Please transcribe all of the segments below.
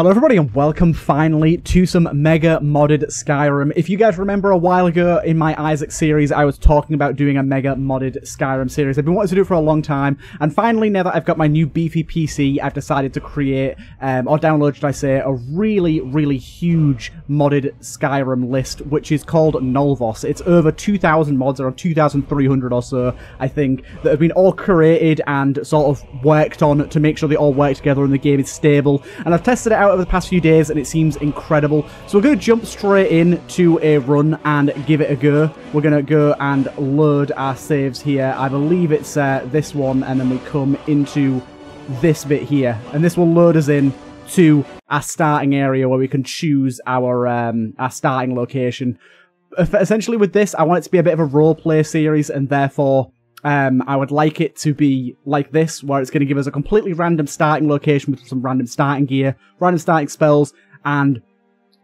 Hello everybody and welcome finally to some mega modded Skyrim. If you guys remember a while ago in my Isaac series I was talking about doing a mega modded Skyrim series. I've been wanting to do it for a long time and finally now that I've got my new beefy PC I've decided to create um, or download should I say a really really huge modded Skyrim list which is called Nolvus. It's over 2,000 mods around 2,300 or so I think that have been all created and sort of worked on to make sure they all work together and the game is stable and I've tested it out over the past few days and it seems incredible. So we're going to jump straight in to a run and give it a go. We're going to go and load our saves here. I believe it's uh, this one and then we come into this bit here. And this will load us in to our starting area where we can choose our um, our starting location. Essentially with this, I want it to be a bit of a role-play series and therefore um, I would like it to be like this, where it's going to give us a completely random starting location with some random starting gear, random starting spells, and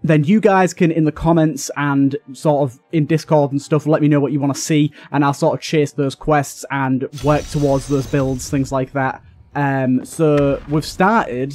then you guys can, in the comments and sort of in Discord and stuff, let me know what you want to see, and I'll sort of chase those quests and work towards those builds, things like that. Um, so we've started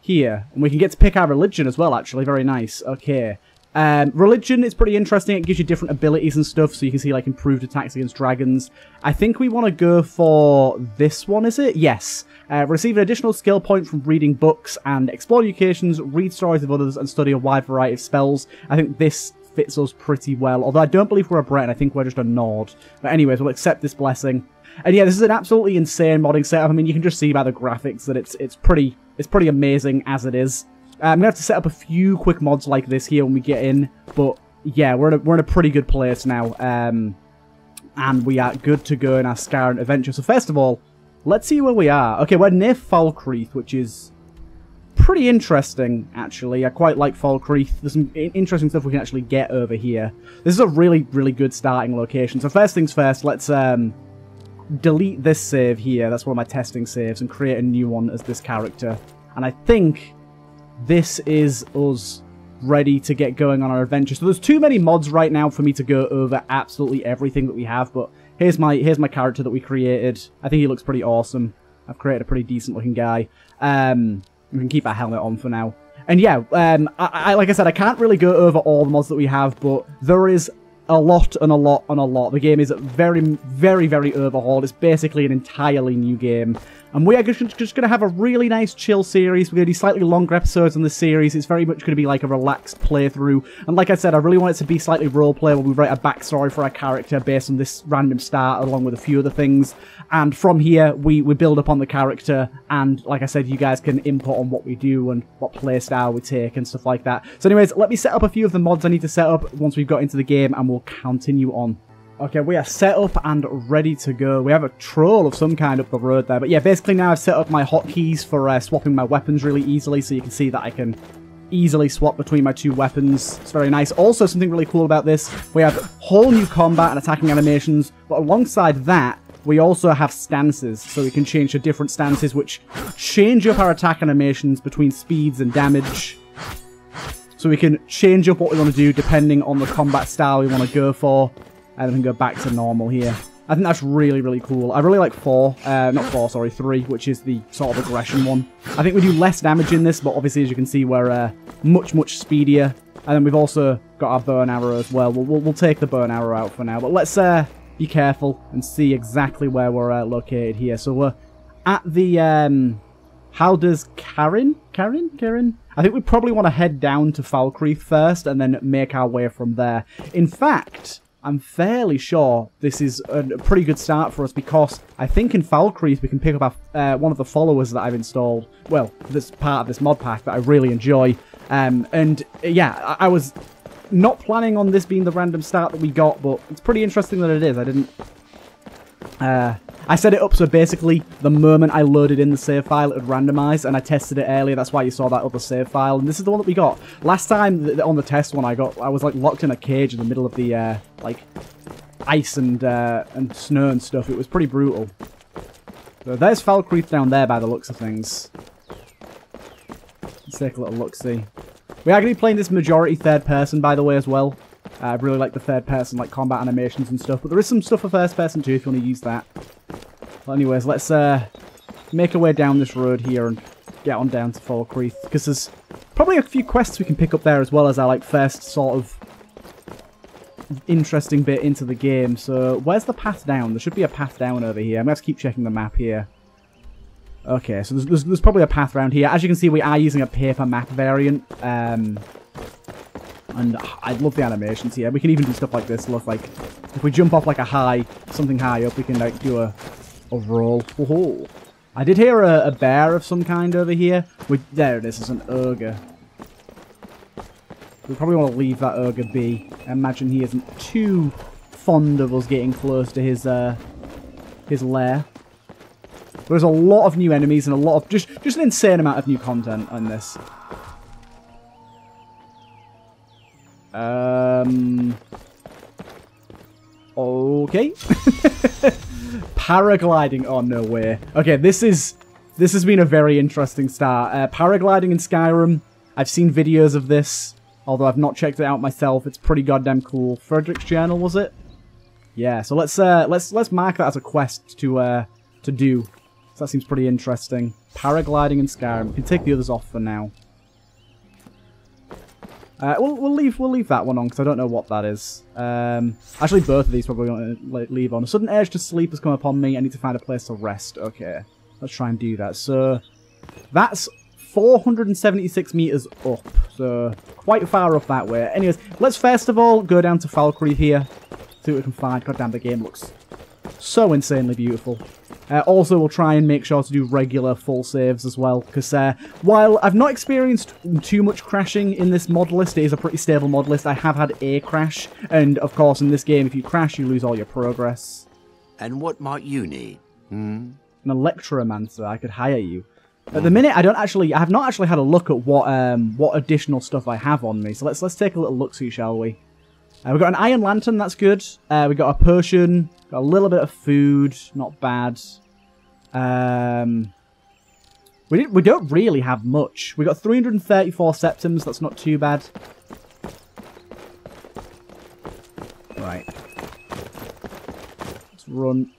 here, and we can get to pick our religion as well, actually. Very nice. Okay. Um, religion is pretty interesting. It gives you different abilities and stuff, so you can see like improved attacks against dragons. I think we want to go for this one, is it? Yes. Uh, receive an additional skill point from reading books and explore locations, read stories of others, and study a wide variety of spells. I think this fits us pretty well, although I don't believe we're a Breton. I think we're just a Nord. But anyways, we'll accept this blessing. And yeah, this is an absolutely insane modding setup. I mean, you can just see by the graphics that it's it's pretty it's pretty amazing as it is. Uh, I'm going to have to set up a few quick mods like this here when we get in, but yeah, we're in a, we're in a pretty good place now, um, and we are good to go in our Skyrim adventure. So first of all, let's see where we are. Okay, we're near Falkreath, which is pretty interesting, actually. I quite like Falkreath. There's some interesting stuff we can actually get over here. This is a really, really good starting location. So first things first, let's um, delete this save here. That's one of my testing saves, and create a new one as this character. And I think this is us ready to get going on our adventure. So there's too many mods right now for me to go over absolutely everything that we have, but here's my here's my character that we created. I think he looks pretty awesome. I've created a pretty decent looking guy. Um, we can keep our helmet on for now. And yeah, um, I, I, like I said, I can't really go over all the mods that we have, but there is a lot and a lot and a lot. The game is very, very, very overhauled. It's basically an entirely new game. And we are just, just going to have a really nice chill series. We're going to do slightly longer episodes on this series. It's very much going to be like a relaxed playthrough. And like I said, I really want it to be slightly roleplay where we write a backstory for our character based on this random start along with a few other things. And from here, we, we build up on the character. And like I said, you guys can input on what we do and what playstyle we take and stuff like that. So anyways, let me set up a few of the mods I need to set up once we've got into the game and we'll continue on. Okay, we are set up and ready to go. We have a troll of some kind up the road there. But yeah, basically now I've set up my hotkeys for uh, swapping my weapons really easily. So you can see that I can easily swap between my two weapons. It's very nice. Also, something really cool about this, we have whole new combat and attacking animations. But alongside that, we also have stances. So we can change to different stances, which change up our attack animations between speeds and damage. So we can change up what we want to do depending on the combat style we want to go for and then go back to normal here. I think that's really, really cool. I really like 4, uh, not 4, sorry, 3, which is the sort of aggression one. I think we do less damage in this, but obviously, as you can see, we're uh, much, much speedier. And then we've also got our and arrow as well. We'll, we'll, we'll take the and arrow out for now, but let's uh, be careful and see exactly where we're uh, located here. So we're at the, um, how does Karen? Karen? Karen? I think we probably want to head down to Falkreath first and then make our way from there. In fact, I'm fairly sure this is a pretty good start for us because I think in Falkreath we can pick up uh, one of the followers that I've installed. Well, this part of this mod pack that I really enjoy. Um, and yeah, I, I was not planning on this being the random start that we got, but it's pretty interesting that it is. I didn't... Uh, I set it up so basically the moment I loaded in the save file, it would randomize, and I tested it earlier. That's why you saw that other save file, and this is the one that we got. Last time on the test one, I got I was like locked in a cage in the middle of the uh, like ice and uh, and snow and stuff. It was pretty brutal. So there's Falkreath down there by the looks of things. Let's take a little look-see. We are going to be playing this majority third person, by the way, as well. Uh, I really like the third person, like combat animations and stuff, but there is some stuff for first person too if you want to use that. Well, anyways, let's uh, make our way down this road here and get on down to Falkreath, because there's probably a few quests we can pick up there as well as our like first sort of interesting bit into the game. So where's the path down? There should be a path down over here. I'm going to keep checking the map here. Okay, so there's, there's, there's, probably a path around here. As you can see, we are using a paper map variant. Um, and I'd love the animations here. We can even do stuff like this. Look, like, if we jump off like a high, something high up, we can like do a, a roll. I did hear a, a bear of some kind over here. We, there it is, it's an ogre. We probably want to leave that ogre be. I imagine he isn't too fond of us getting close to his uh, his lair. There's a lot of new enemies and a lot of just just an insane amount of new content on this. Um. Okay. Paragliding. Oh no way. Okay, this is this has been a very interesting start. Uh, paragliding in Skyrim. I've seen videos of this. Although I've not checked it out myself, it's pretty goddamn cool. Frederick's journal, was it? Yeah, so let's uh, let's let's mark that as a quest to uh, to do. So that seems pretty interesting. Paragliding in Skyrim. We can take the others off for now. Uh, we'll, we'll leave we'll leave that one on because I don't know what that is. Um, actually, both of these probably going to leave on. A sudden urge to sleep has come upon me. I need to find a place to rest. Okay, let's try and do that. So that's 476 meters up, so quite far up that way. Anyways, let's first of all go down to Falkreath here, see what we can find. God damn, the game looks so insanely beautiful. Uh, also, we'll try and make sure to do regular full saves as well, because uh, while I've not experienced too much crashing in this mod list, it is a pretty stable mod list, I have had a crash, and of course in this game, if you crash, you lose all your progress. And what might you need? Hmm? An Electromancer, I could hire you. At the minute, I don't actually, I have not actually had a look at what um, what additional stuff I have on me. So let's let's take a little look see, shall we? Uh, we've got an Iron Lantern, that's good. Uh, we got a potion, got a little bit of food, not bad. Um, we we don't really have much. We got 334 septims, that's not too bad. Right. Let's run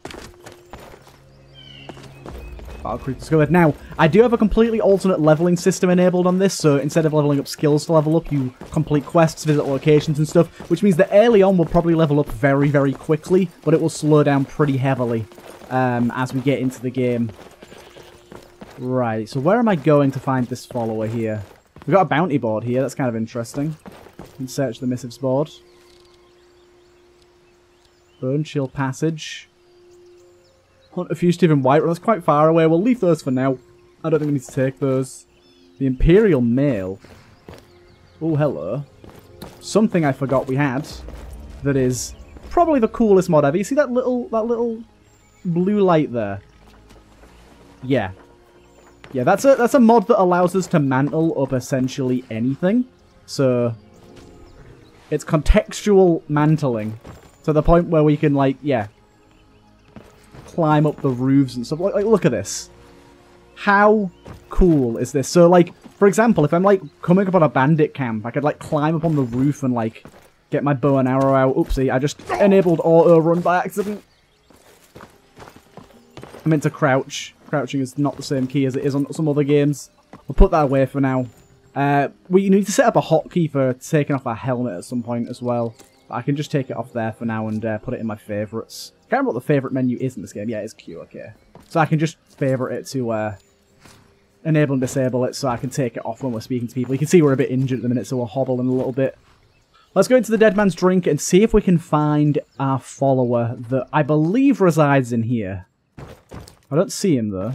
Valkyrie discovered. Now, I do have a completely alternate leveling system enabled on this, so instead of leveling up skills to level up, you complete quests, visit locations and stuff, which means that early on we'll probably level up very, very quickly, but it will slow down pretty heavily um, as we get into the game. Right, so where am I going to find this follower here? We've got a bounty board here, that's kind of interesting. can search the missives board. Bone Chill Passage. A fugitive in Whiterun. That's quite far away. We'll leave those for now. I don't think we need to take those. The Imperial Mail. Oh, hello. Something I forgot we had that is probably the coolest mod ever. You see that little that little blue light there? Yeah. Yeah, that's a that's a mod that allows us to mantle up essentially anything. So it's contextual mantling to the point where we can like, yeah, climb up the roofs and stuff. Like, like, look at this. How cool is this? So, like, for example, if I'm, like, coming up on a bandit camp, I could, like, climb up on the roof and, like, get my bow and arrow out. Oopsie, I just enabled auto-run by accident. I meant to crouch. Crouching is not the same key as it is on some other games. We'll put that away for now. Uh, we need to set up a hotkey for taking off our helmet at some point as well. But I can just take it off there for now and uh, put it in my favourites. I can't remember what the favourite menu is in this game. Yeah, it's Q, okay. So I can just favourite it to uh, enable and disable it so I can take it off when we're speaking to people. You can see we're a bit injured at the minute, so we're hobbling a little bit. Let's go into the Dead Man's Drink and see if we can find our follower that I believe resides in here. I don't see him, though.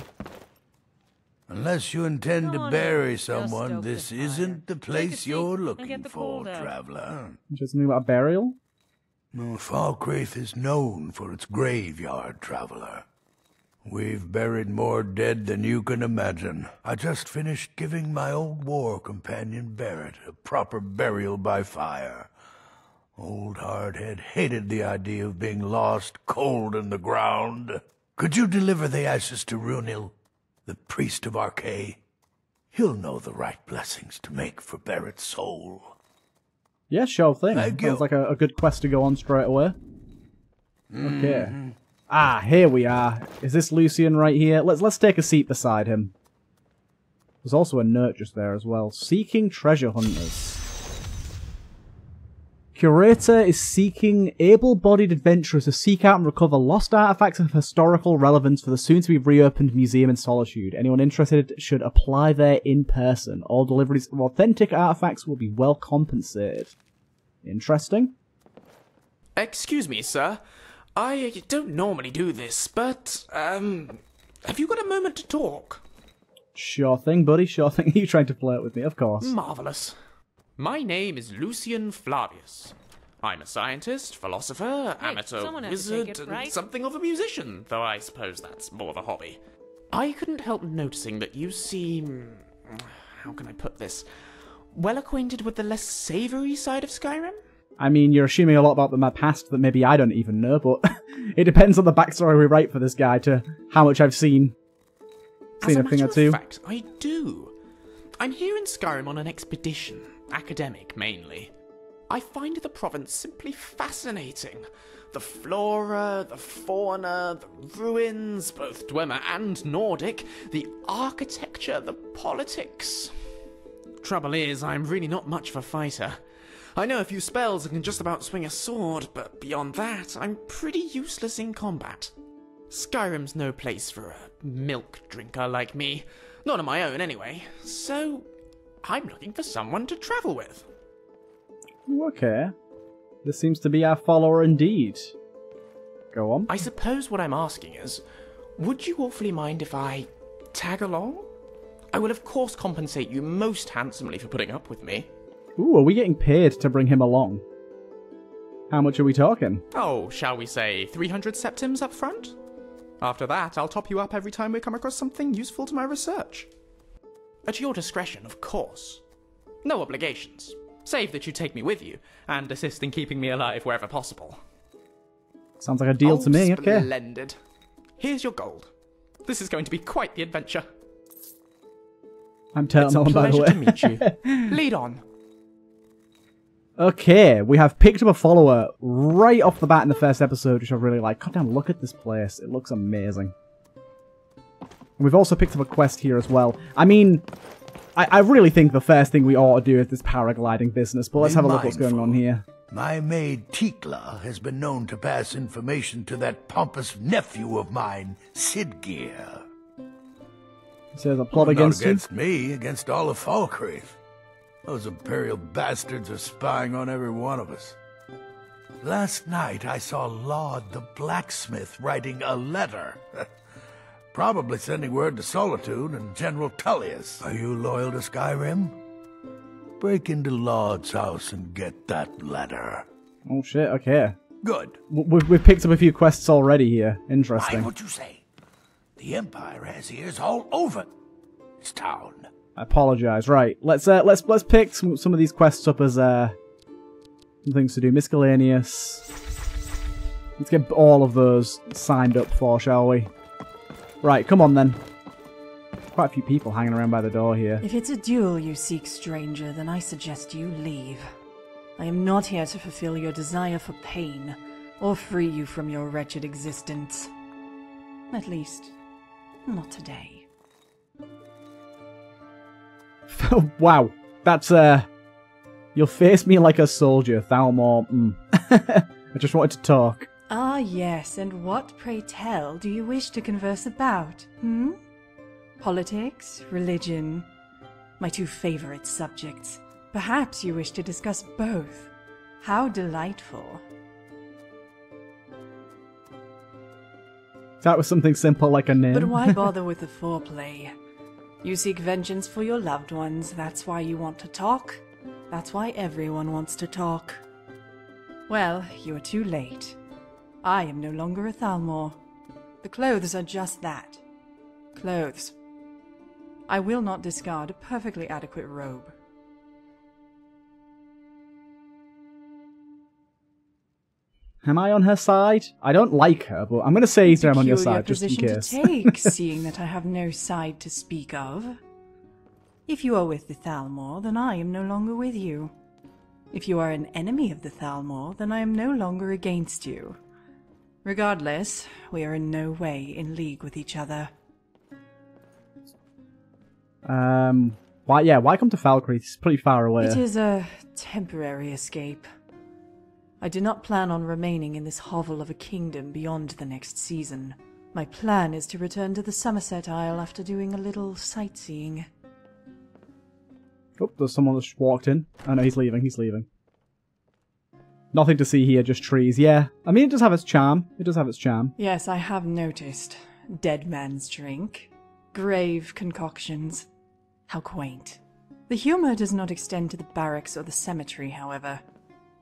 Unless you intend to bury someone, this isn't the place you're looking for, traveler. Just knew about a burial? No, Falkreath is known for its graveyard, traveler. We've buried more dead than you can imagine. I just finished giving my old war companion Barrett a proper burial by fire. Old Hardhead hated the idea of being lost cold in the ground. Could you deliver the ashes to Runil? The priest of Arkay. He'll know the right blessings to make for Barrett's soul. Yeah, sure thing. Thank Sounds you. like a, a, good quest to go on straight away. Okay. Mm. Ah, here we are. Is this Lucian right here? Let's let's take a seat beside him. There's also a note just there as well. Seeking treasure hunters. Curator is seeking able-bodied adventurers to seek out and recover lost artifacts of historical relevance for the soon-to-be reopened museum in Solitude. Anyone interested should apply there in person. All deliveries of authentic artifacts will be well compensated. Interesting. Excuse me, sir. I don't normally do this, but, um, have you got a moment to talk? Sure thing, buddy. Sure thing. Are you trying to flirt with me? Of course. Marvelous. My name is Lucian Flavius. I'm a scientist, philosopher, Hey, amateur someone had to wizard, take it, and right? something of a musician, though I suppose that's more of a hobby. I couldn't help noticing that you seem. How can I put this? Well acquainted with the less savoury side of Skyrim? I mean, you're assuming a lot about my past that maybe I don't even know, but it depends on the backstory we write for this guy to how much I've seen. As Seen a a thing matter or of two. fact, I do. I'm here in Skyrim on an expedition, academic mainly. I find the province simply fascinating. The flora, the fauna, the ruins, both Dwemer and Nordic, the architecture, the politics. Trouble is, I'm really not much of a fighter. I know a few spells and can just about swing a sword, but beyond that, I'm pretty useless in combat. Skyrim's no place for a milk drinker like me. Not on my own, anyway. So, I'm looking for someone to travel with. Okay. This seems to be our follower indeed. Go on. I suppose what I'm asking is would you awfully mind if I tag along? I will, of course, compensate you most handsomely for putting up with me. Ooh, are we getting paid to bring him along? How much are we talking? Oh, shall we say 300 septims up front? After that, I'll top you up every time we come across something useful to my research. At your discretion, of course. No obligations, save that you take me with you and assist in keeping me alive wherever possible. Sounds like a deal to me, Oh, okay. Splendid. Here's your gold. This is going to be quite the adventure. I'm a on by the way. to meet you. Lead on. Okay, we have picked up a follower right off the bat in the first episode, which I really like. God damn, look at this place. It looks amazing. And we've also picked up a quest here as well. I mean, I, I really think the first thing we ought to do is this paragliding business, but let's Be have a look what's going on here. My maid Tekla has been known to pass information to that pompous nephew of mine, Siddgeir. It says a plot Not against, against me, against all of Falkreath. Those imperial bastards are spying on every one of us. Last night I saw Lod the blacksmith writing a letter. Probably sending word to Solitude and General Tullius. Are you loyal to Skyrim? Break into Lod's house and get that letter. Oh shit, okay. Good. W- We've, we've picked up a few quests already here. Mind Interesting. what you say. The Empire has ears all over this town. I apologize. Right, let's uh, let's let's pick some some of these quests up as uh some things to do. Miscellaneous. Let's get all of those signed up for, shall we? Right, come on then. Quite a few people hanging around by the door here. If it's a duel you seek, stranger, then I suggest you leave. I am not here to fulfill your desire for pain, or free you from your wretched existence. At least, not today. wow, that's uh, you'll face me like a soldier, Thalmor. Mm. I just wanted to talk. Ah, yes, and what, pray tell, do you wish to converse about? Hmm? Politics? Religion? My two favorite subjects. Perhaps you wish to discuss both. How delightful. That was something simple like a name. But why bother with the foreplay? You seek vengeance for your loved ones, that's why you want to talk. That's why everyone wants to talk. Well, you are too late. I am no longer a Thalmor. The clothes are just that. Clothes. I will not discard a perfectly adequate robe. Am I on her side? I don't like her, but I'm going to say that I'm on your side just in case. to take, seeing that I have no side to speak of. If you are with the Thalmor, then I am no longer with you. If you are an enemy of the Thalmor, then I am no longer against you. Regardless, we are in no way in league with each other. Um, why? Yeah, why come to Falkreath? It's pretty far away. It is a temporary escape. I do not plan on remaining in this hovel of a kingdom beyond the next season. My plan is to return to the Summerset Isle after doing a little sightseeing. Oh, there's someone that's walked in. Oh no, he's leaving. He's leaving. Nothing to see here, just trees. Yeah, I mean, it does have its charm. It does have its charm. Yes, I have noticed. Dead man's drink. Grave concoctions. How quaint. The humor does not extend to the barracks or the cemetery, however.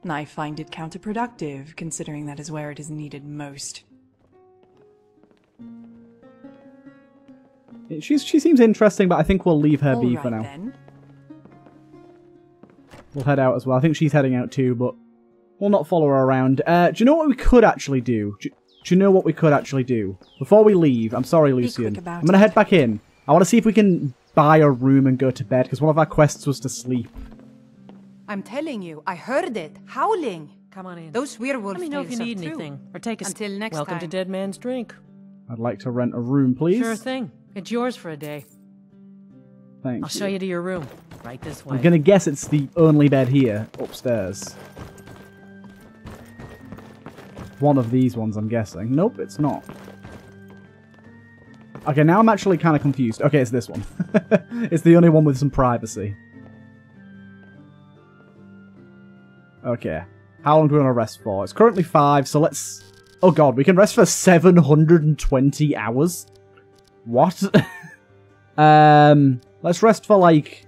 I find it counterproductive, considering that is where it is needed most. She's she seems interesting, but I think we'll leave her All be right, for now. then. We'll head out as well. I think she's heading out too, but we'll not follow her around. Uh, do you know what we could actually do? Do, do you know what we could actually do? Before we leave, I'm sorry, Lucian. I'm going to head back in. I want to see if we can buy a room and go to bed, because one of our quests was to sleep. I'm telling you, I heard it howling. Come on in. Those werewolves Let me know if you tales are need true. anything. Or take a s- Until next Welcome to. Dead Man's Drink. I'd like to rent a room, please. Sure thing. It's yours for a day. Thank I'll show you to your room. Right this way. I'm going to guess it's the only bed here, upstairs. One of these ones, I'm guessing. Nope, it's not. Okay, now I'm actually kind of confused. Okay, it's this one. it's the only one with some privacy. Okay. How long do we want to rest for? It's currently five, so let's... Oh god, we can rest for 720 hours? What? um, let's rest for like...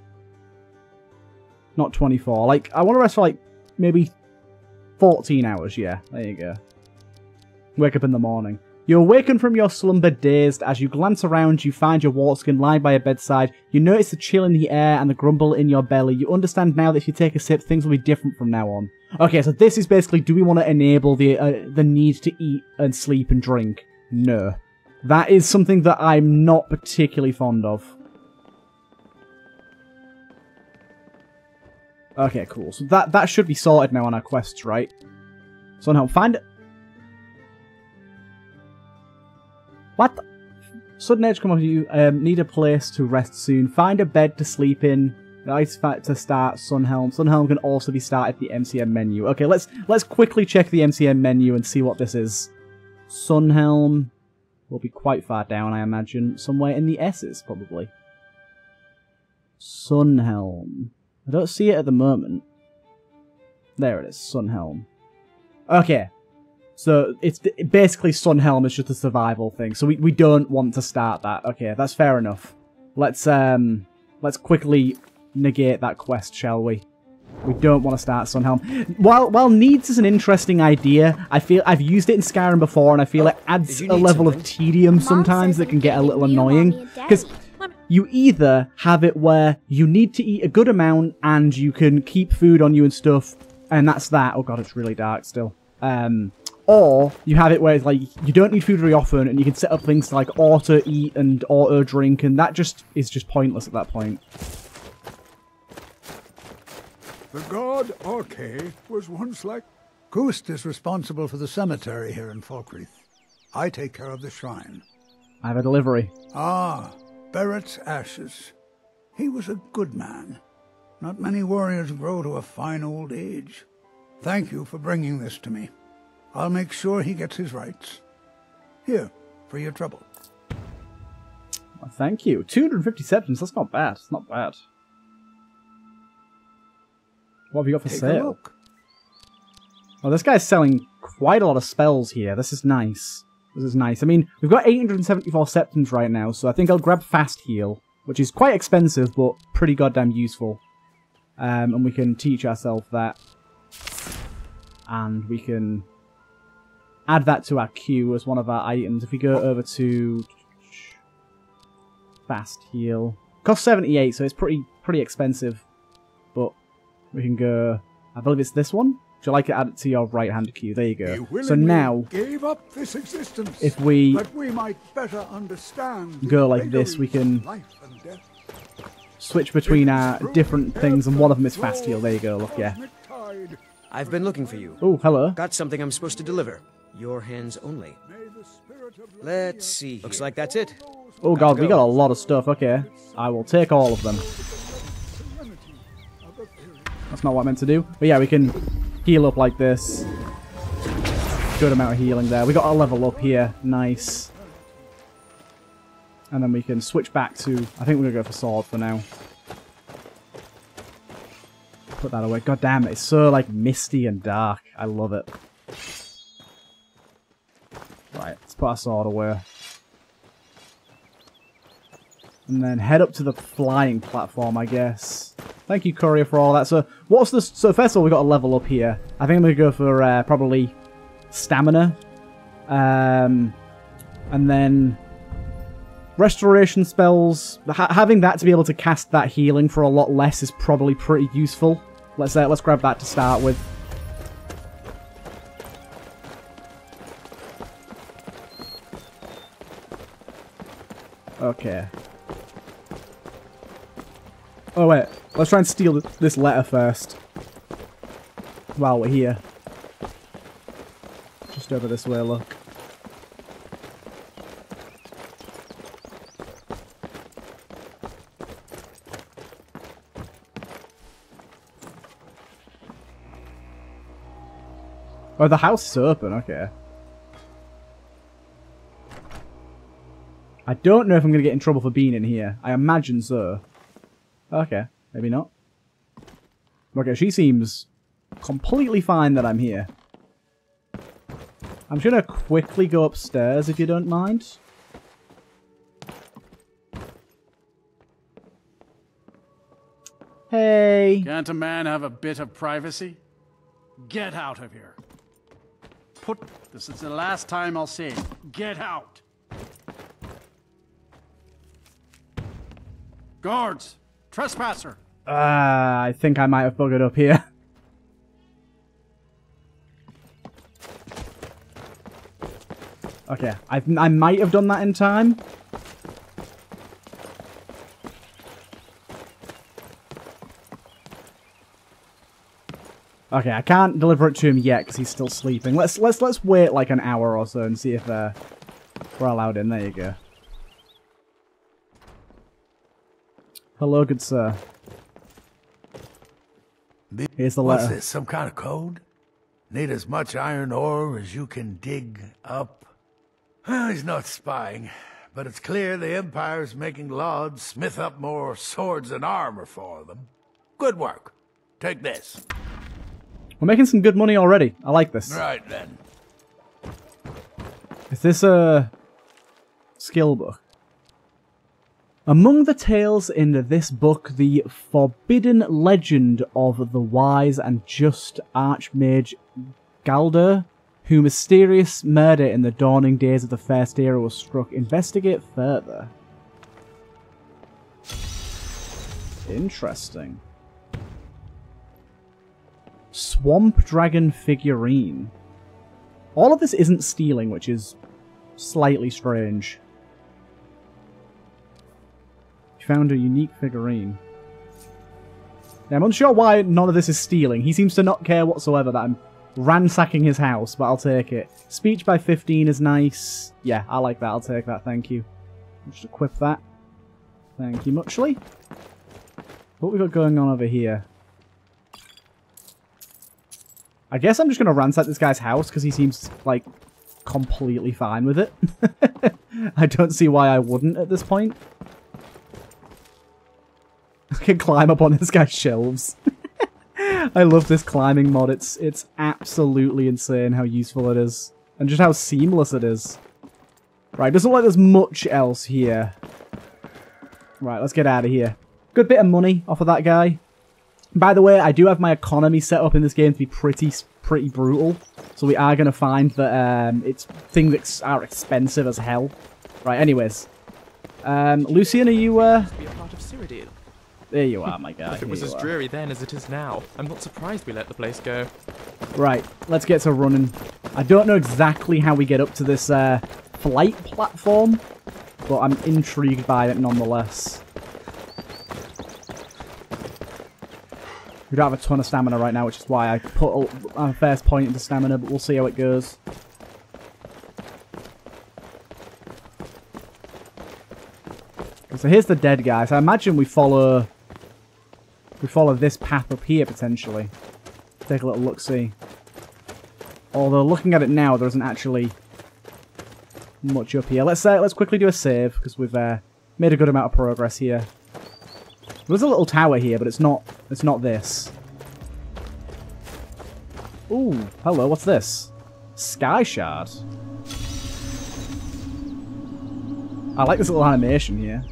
Not 24. Like, I want to rest for like maybe 14 hours. Yeah, there you go. Wake up in the morning. You awaken from your slumber dazed. As you glance around, you find your waterskin lying by your bedside. You notice the chill in the air and the grumble in your belly. You understand now that if you take a sip, things will be different from now on. Okay, so this is basically, do we want to enable the uh, the need to eat and sleep and drink? No. That is something that I'm not particularly fond of. Okay, cool. So that that should be sorted now on our quests, right? So now find What? the- Sudden edge come up you. Um, need a place to rest soon. Find a bed to sleep in. Nice fact to start Sunhelm. Sunhelm can also be started at the MCM menu. Okay, let's let's quickly check the MCM menu and see what this is. Sunhelm will be quite far down, I imagine. Somewhere in the S's, probably. Sunhelm. I don't see it at the moment. There it is, Sunhelm. Okay, so it's basically Sunhelm is just a survival thing. So we, we don't want to start that. Okay, that's fair enough. Let's um let's quickly negate that quest, shall we? We don't want to start Sunhelm. While while needs is an interesting idea, I feel I've used it in Skyrim before, and I feel it adds a you need level of tedium sometimes that can get a I'm little annoying. Because you either have it where you need to eat a good amount and you can keep food on you and stuff, and that's that. Oh god, it's really dark still. Um, or you have it where it's like you don't need food very often, and you can set up things to like auto eat and auto drink, and that just is just pointless at that point. The god Arkay was once like... Kust is responsible for the cemetery here in Falkreath. I take care of the shrine. I have a delivery. Ah, Barrett's ashes. He was a good man. Not many warriors grow to a fine old age. Thank you for bringing this to me. I'll make sure he gets his rites. Here, for your trouble. Well, thank you. 250 septims, that's not bad. It's not bad. What have you got for Take sale? look. Well, this guy's selling quite a lot of spells here. This is nice. This is nice. I mean, we've got 874 septims right now, so I think I'll grab Fast Heal, which is quite expensive, but pretty goddamn useful. Um, and we can teach ourselves that. And we can add that to our queue as one of our items. If we go over to Fast Heal. Costs 78, so it's pretty pretty expensive. But we can go... I believe it's this one. Would you like to add it to your right-hand queue? There you go. So now, gave up this existence if we that we might better understand the go like this, we can- life and death. switch between our different things, and one of them is Fast Heal. There you go, look, yeah. I've been looking for you. Oh, hello. Got something I'm supposed to deliver. Your hands only. May the spirit Let's see. Looks like that's it. Oh god, we got a lot of stuff. Okay. I will take all of them. That's not what I meant to do. But yeah, we can heal up like this. Good amount of healing there. We got a level up here. Nice. And then we can switch back to... I think we're going to go for sword for now. Put that away. God damn it. It's so, like, misty and dark. I love it. Right. Let's put our sword away. And then head up to the flying platform, I guess. Thank you, Courier, for all that. So, what's the... So, first of all, we've got a level up here. I think I'm going to go for uh, probably stamina. Um, and then restoration spells. Ha having that to be able to cast that healing for a lot less is probably pretty useful. Let's uh, let's grab that to start with. Okay. Oh wait, let's try and steal this letter first. While we're here. Just over this way, look. Oh, the house is open, okay. I don't know if I'm going to get in trouble for being in here. I imagine so. Okay, maybe not. Okay, she seems completely fine that I'm here. I'm going to quickly go upstairs if you don't mind. Hey. Can't a man have a bit of privacy? Get out of here. Put this is the last time I'll say it. Get out. Guards! Trespasser! Uh, I think I might have buggered up here. Okay, I, I might have done that in time. Okay, I can't deliver it to him yet because he's still sleeping. Let's let's let's wait like an hour or so and see if uh, we're allowed in. There you go. Hello, good sir. Here's the What's this, some kind of code? Need as much iron ore as you can dig up? Well, he's not spying, but it's clear the Empire's making Lauds smith up more swords and armor for them. Good work. Take this. We're making some good money already. I like this. Right then. Is this a skill book? Among the tales in this book, the forbidden legend of the wise and just Archmage Galder, who mysterious murder in the dawning days of the First Era was struck. Investigate further. Interesting. Swamp Dragon figurine. All of this isn't stealing, which is slightly strange. Found a unique figurine. Yeah, I'm unsure why none of this is stealing. He seems to not care whatsoever that I'm ransacking his house, but I'll take it. Speech by 15 is nice. Yeah, I like that. I'll take that. Thank you. Just equip that. Thank you muchly. What we got going on over here? I guess I'm just going to ransack this guy's house because he seems, like, completely fine with it. I don't see why I wouldn't at this point. Can climb up on this guy's shelves. I love this climbing mod. It's it's absolutely insane how useful it is. And just how seamless it is. Right, doesn't look like there's much else here. Right, let's get out of here. Good bit of money off of that guy. By the way, I do have my economy set up in this game to be pretty pretty brutal. So we are going to find that um, it's things that are expensive as hell. Right, anyways. Um, Lucian, are you... Uh... There you are, my guy. if it was as are. dreary then as it is now, I'm not surprised we let the place go. Right, let's get to running. I don't know exactly how we get up to this uh, flight platform, but I'm intrigued by it nonetheless. We don't have a ton of stamina right now, which is why I put a first point into stamina, but we'll see how it goes. So here's the dead guy. So I imagine we follow we follow this path up here, potentially. Take a little look-see. Although, looking at it now, there isn't actually much up here. Let's uh, let's quickly do a save, because we've uh, made a good amount of progress here. There's a little tower here, but it's not it's not this. Ooh, hello, what's this? Sky Shard. I like this little animation here.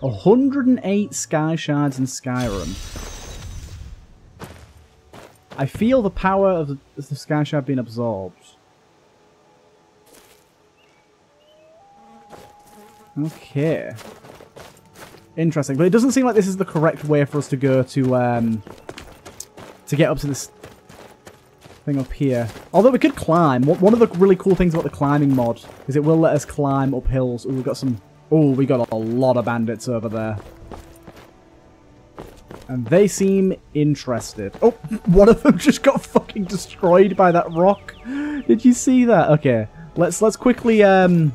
108 Sky Shards in Skyrim. I feel the power of the, Sky Shard being absorbed. Okay. Interesting, but it doesn't seem like this is the correct way for us to go to um, to get up to this thing up here. Although we could climb. One of the really cool things about the climbing mod is it will let us climb up hills. Ooh, we've got some... Oh, we got a lot of bandits over there. And they seem interested. Oh, one of them just got fucking destroyed by that rock. Did you see that? Okay, let's let's quickly um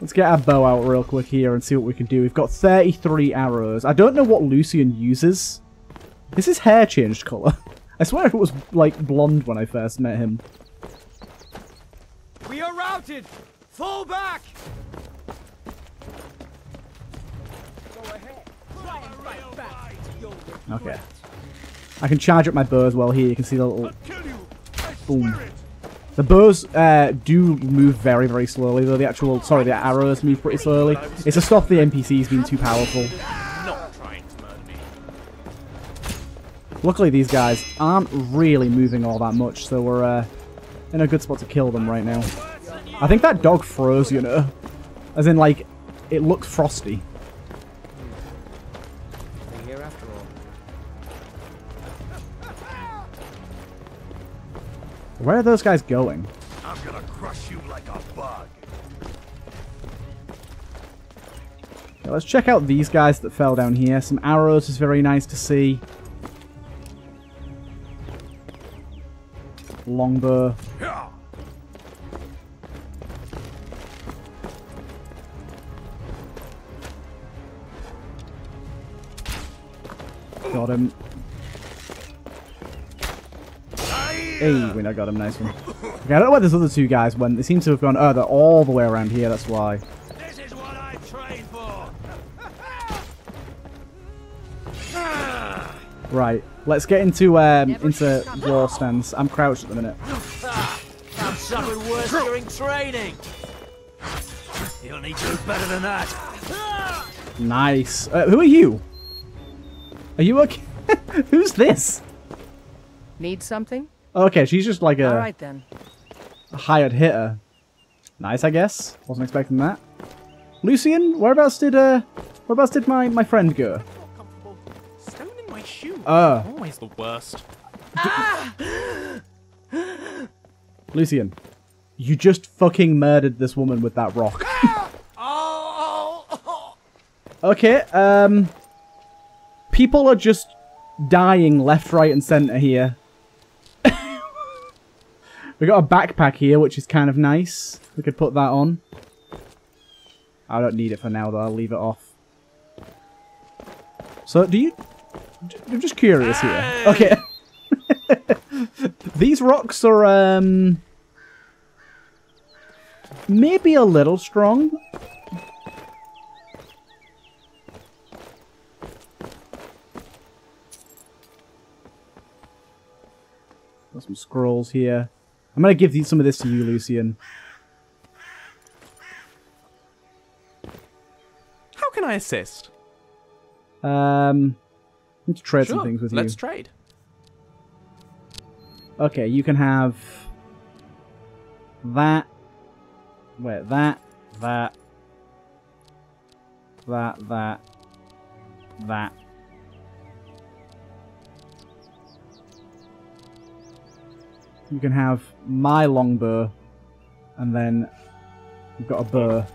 let's get our bow out real quick here and see what we can do. We've got 33 arrows. I don't know what Lucian uses. This is his hair changed colour? I swear it was like blonde when I first met him. We are routed. Fall back. Okay. I can charge up my bow as well here. You can see the little... Boom. The bows uh, do move very, very slowly, though the actual... Sorry, the arrows move pretty slowly. It's to stop the NPCs being too powerful. Luckily, these guys aren't really moving all that much, so we're uh, in a good spot to kill them right now. I think that dog froze, you know? As in, like, it looks frosty. Where are those guys going? I'm gonna crush you like a bug. Okay, let's check out these guys that fell down here. Some arrows is very nice to see. Longbow. Got him. Hey, we got him. Nice one. Okay, I don't know where those other two guys went. They seem to have gone... Oh, they're all the way around here. That's why. This is what I trained for. Right. Let's get into um, into war stance. I'm crouched at the minute. I've suffered worse during training. You'll need to do better than that. Nice. Uh, who are you? Are you okay? Who's this? Need something? Okay, she's just like a, All right then. a hired hitter. Nice, I guess. Wasn't expecting that. Lucian, whereabouts did uh, whereabouts did my my friend go? Stone in my shoe. Uh. Always the worst. Lucian, you just fucking murdered this woman with that rock. okay, um, people are just dying left, right, and center here. We got a backpack here, which is kind of nice. We could put that on. I don't need it for now, though. I'll leave it off. So, do you... I'm just curious here. Okay. These rocks are, um... Maybe a little strong. Got some scrolls here. I'm going to give some of this to you, Lucian. How can I assist? Um, let's trade sure, some things with you. let's trade. Okay, you can have that. Wait, that, that, that, that, that. You can have my longbow, and then you've got a bow.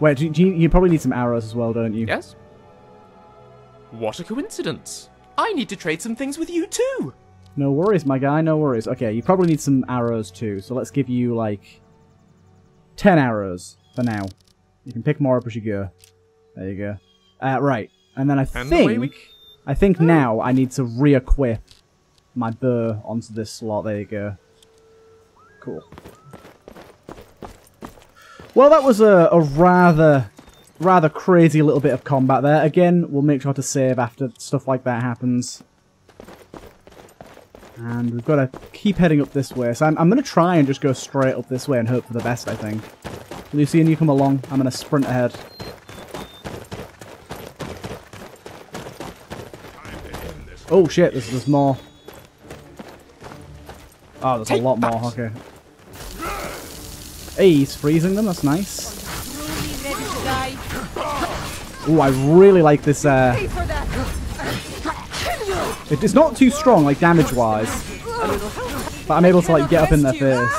Wait, do you, do you, you probably need some arrows as well, don't you? Yes? What a coincidence. I need to trade some things with you too. No worries, my guy, no worries. Okay, you probably need some arrows too, so let's give you, like, 10 arrows for now. You can pick more up as you go. There you go. Uh, right. And then I And away we- think... I think now I need to re-equip my burr onto this slot. There you go. Cool. Well, that was a, a rather rather crazy little bit of combat there. Again, we'll make sure to save after stuff like that happens. And we've got to keep heading up this way. So I'm, I'm going to try and just go straight up this way and hope for the best, I think. Lucian, you come along. I'm going to sprint ahead. Oh shit, there's, there's more. Oh, there's a lot more, okay. Hey, he's freezing them, that's nice. Oh, I really like this, uh... It's not too strong, like, damage-wise. But I'm able to, like, get up in their face.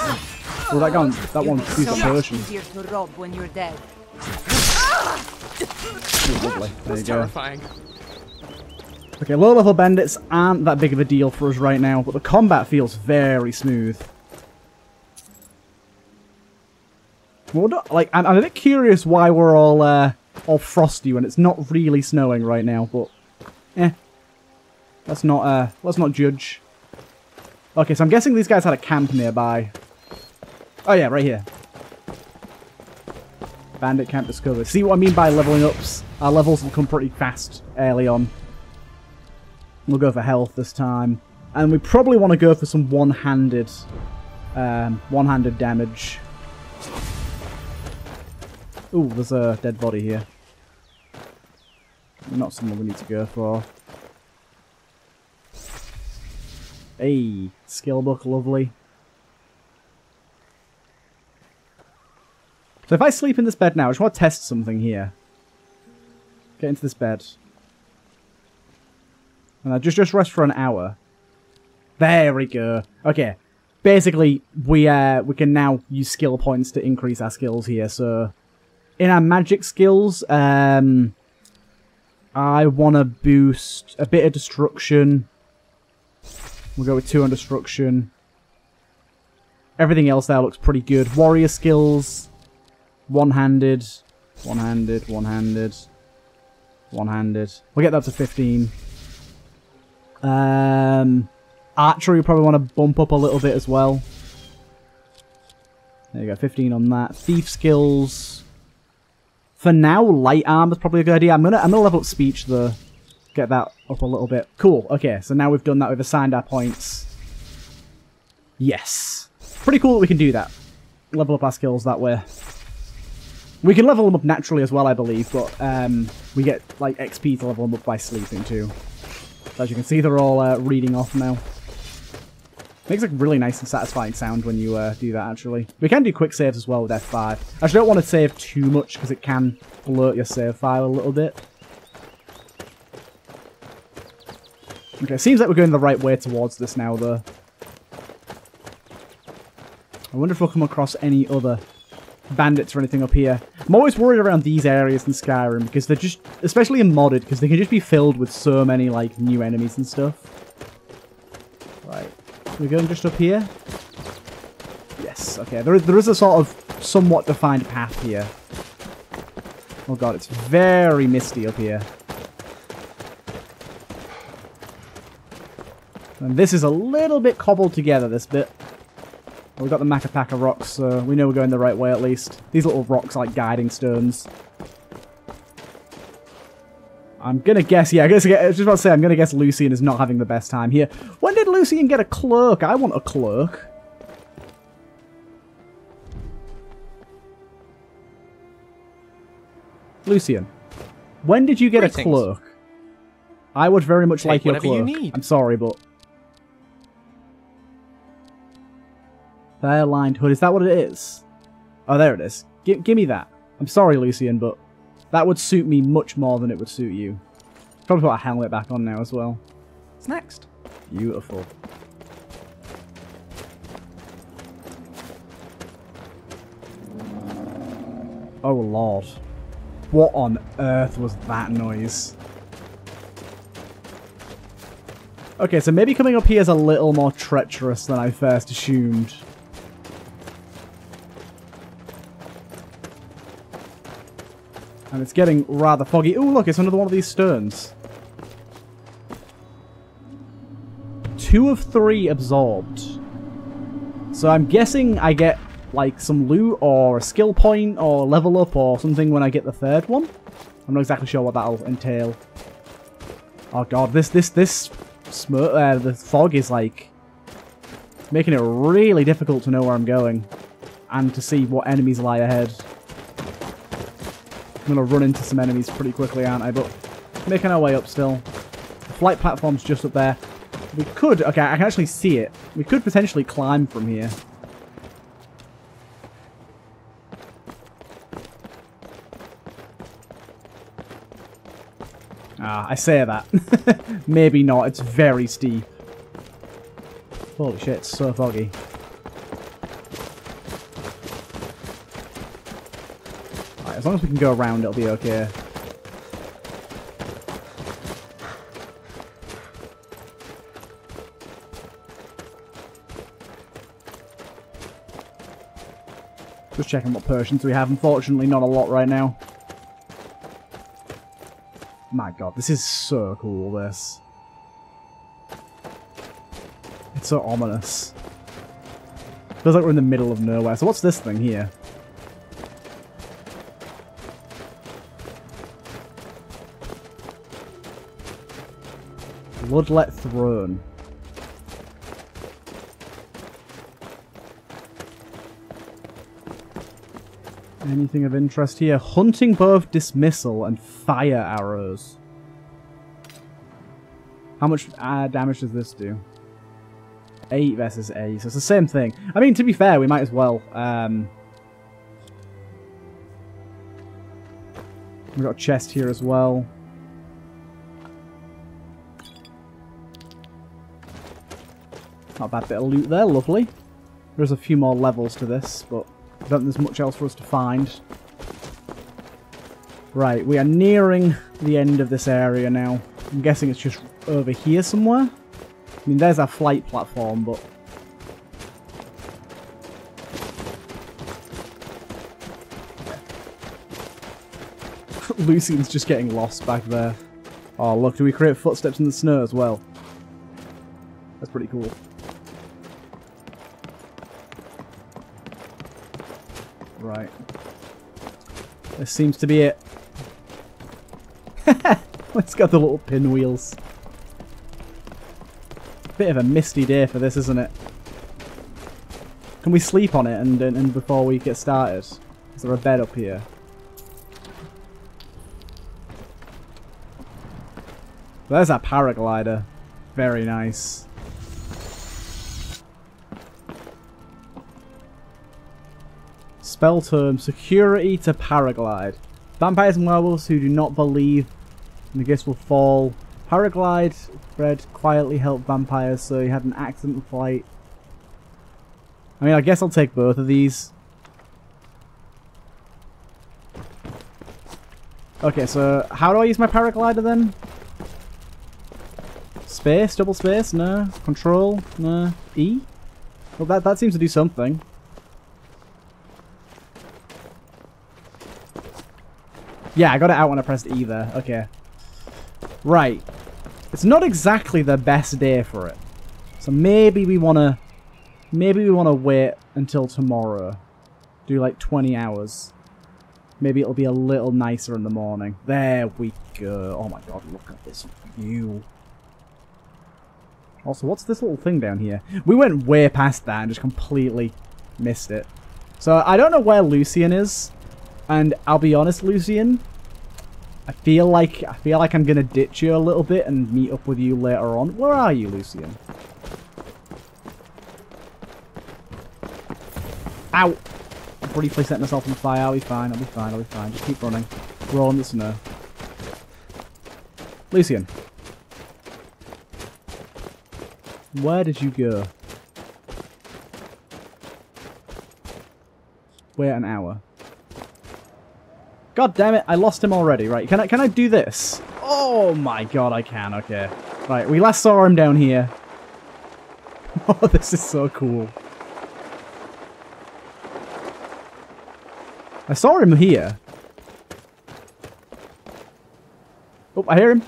Oh, that gun, that one used a potion. easier to rob when you're dead. Oh, lovely. There you go. Terrifying. Okay, low level bandits aren't that big of a deal for us right now, but the combat feels very smooth. Well, not, like, I'm, I'm a bit curious why we're all, uh, all frosty when it's not really snowing right now, but, eh. Let's not, uh, let's not judge. Okay, so I'm guessing these guys had a camp nearby. Oh yeah, right here. Bandit camp discovered. See what I mean by leveling ups? Our levels will come pretty fast early on. We'll go for health this time. And we probably want to go for some one-handed um, one-handed damage. Ooh, there's a dead body here. Not someone we need to go for. Hey, skill book, lovely. So if I sleep in this bed now, I just want to test something here. Get into this bed. And I just just rest for an hour. There we go. Okay. Basically, we uh we can now use skill points to increase our skills here. So in our magic skills, um I wanna boost a bit of destruction. We'll go with two on destruction. Everything else there looks pretty good. Warrior skills. One-handed. One-handed, one-handed. One-handed. We'll get that to 15. Um, archery we probably want to bump up a little bit as well. There you go, 15 on that. Thief skills. For now, light arm is probably a good idea. I'm gonna I'm gonna level up speech though. Get that up a little bit. Cool. Okay, so now we've done that. We've assigned our points. Yes. Pretty cool that we can do that. Level up our skills that way. We can level them up naturally as well, I believe, but um, we get like XP to level them up by sleeping too. As you can see, they're all uh, reading off now. Makes a really nice and satisfying sound when you uh, do that, actually. We can do quick saves as well with F5. I don't want to save too much because it can blurt your save file a little bit. Okay, seems like we're going the right way towards this now, though. I wonder if we'll come across any other bandits or anything up here. I'm always worried around these areas in Skyrim because they're just, especially in modded, because they can just be filled with so many like new enemies and stuff. Right, we're going just up here. Yes, okay. There is there is a sort of somewhat defined path here. Oh god, it's very misty up here. And this is a little bit cobbled together, this bit. We've got the Macapaka rocks, so we know we're going the right way at least. These little rocks are like guiding stones. I'm gonna guess, yeah, I, guess, I was just about to say, I'm gonna guess Lucian is not having the best time here. When did Lucian get a cloak? I want a cloak. Lucian, when did you get Greetings. a cloak? I would very much Take like your whatever you need. I'm sorry, but... Fair lined hood. Is that what it is? Oh, there it is. G give me that. I'm sorry, Lucian, but that would suit me much more than it would suit you. Probably put a helmet back on now as well. What's next? Beautiful. Oh, Lord. What on earth was that noise? Okay, so maybe coming up here is a little more treacherous than I first assumed. And it's getting rather foggy. Oh, look, it's another one of these stones. Two of three absorbed. So I'm guessing I get, like, some loot or a skill point or level up or something when I get the third one. I'm not exactly sure what that'll entail. Oh god, this, this, this smoke, uh, the fog is, like, making it really difficult to know where I'm going and to see what enemies lie ahead. I'm going to run into some enemies pretty quickly, aren't I? But making our way up still. The flight platform's just up there. We could... Okay, I can actually see it. We could potentially climb from here. Ah, I say that. Maybe not. It's very steep. Holy shit, it's so foggy. As long as we can go around, it'll be okay. Just checking what potions we have. Unfortunately, not a lot right now. My god, this is so cool, this. It's so ominous. Feels like we're in the middle of nowhere. So what's this thing here? Bloodlet Throne. Anything of interest here? Hunting bow of dismissal and fire arrows. How much uh, damage does this do? 8 versus 8, so it's the same thing. I mean, to be fair, we might as well. Um, we've got a chest here as well. Not a bad bit of loot there, lovely. There's a few more levels to this, but I don't think there's much else for us to find. Right, we are nearing the end of this area now. I'm guessing it's just over here somewhere. I mean, there's our flight platform, but... Lucian's just getting lost back there. Oh, look, do we create footsteps in the snow as well? That's pretty cool. Right. This seems to be it. it's got the little pinwheels. Bit of a misty day for this, isn't it? Can we sleep on it and, and, and before we get started? Is there a bed up here? There's our paraglider. Very nice. Spell term, security to paraglide. Vampires and werewolves who do not believe in the gifts will fall. Paraglide Fred quietly helped vampires so he had an accident flight. I mean, I guess I'll take both of these. Okay, so how do I use my paraglider then? Space? Double space? No. Control? No. E? Well, that, that seems to do something. Yeah, I got it out when I pressed E there. Okay. Right. It's not exactly the best day for it. So maybe we want to... Maybe we want to wait until tomorrow. Do like 20 hours. Maybe it'll be a little nicer in the morning. There we go. Oh my god, look at this view. Also, what's this little thing down here? We went way past that and just completely missed it. So, I don't know where Lucian is. And I'll be honest, Lucian, I feel like I feel like I'm gonna ditch you a little bit and meet up with you later on. Where are you, Lucian? Ow! I briefly set myself on fire. I'll be fine. I'll be fine. I'll be fine. Just keep running. Roll in the snow. Lucian. Where did you go? Wait an hour. God damn it, I lost him already. Right, can I can I do this? Oh my god, I can, okay. Right, we last saw him down here. Oh, this is so cool. I saw him here. Oh, I hear him.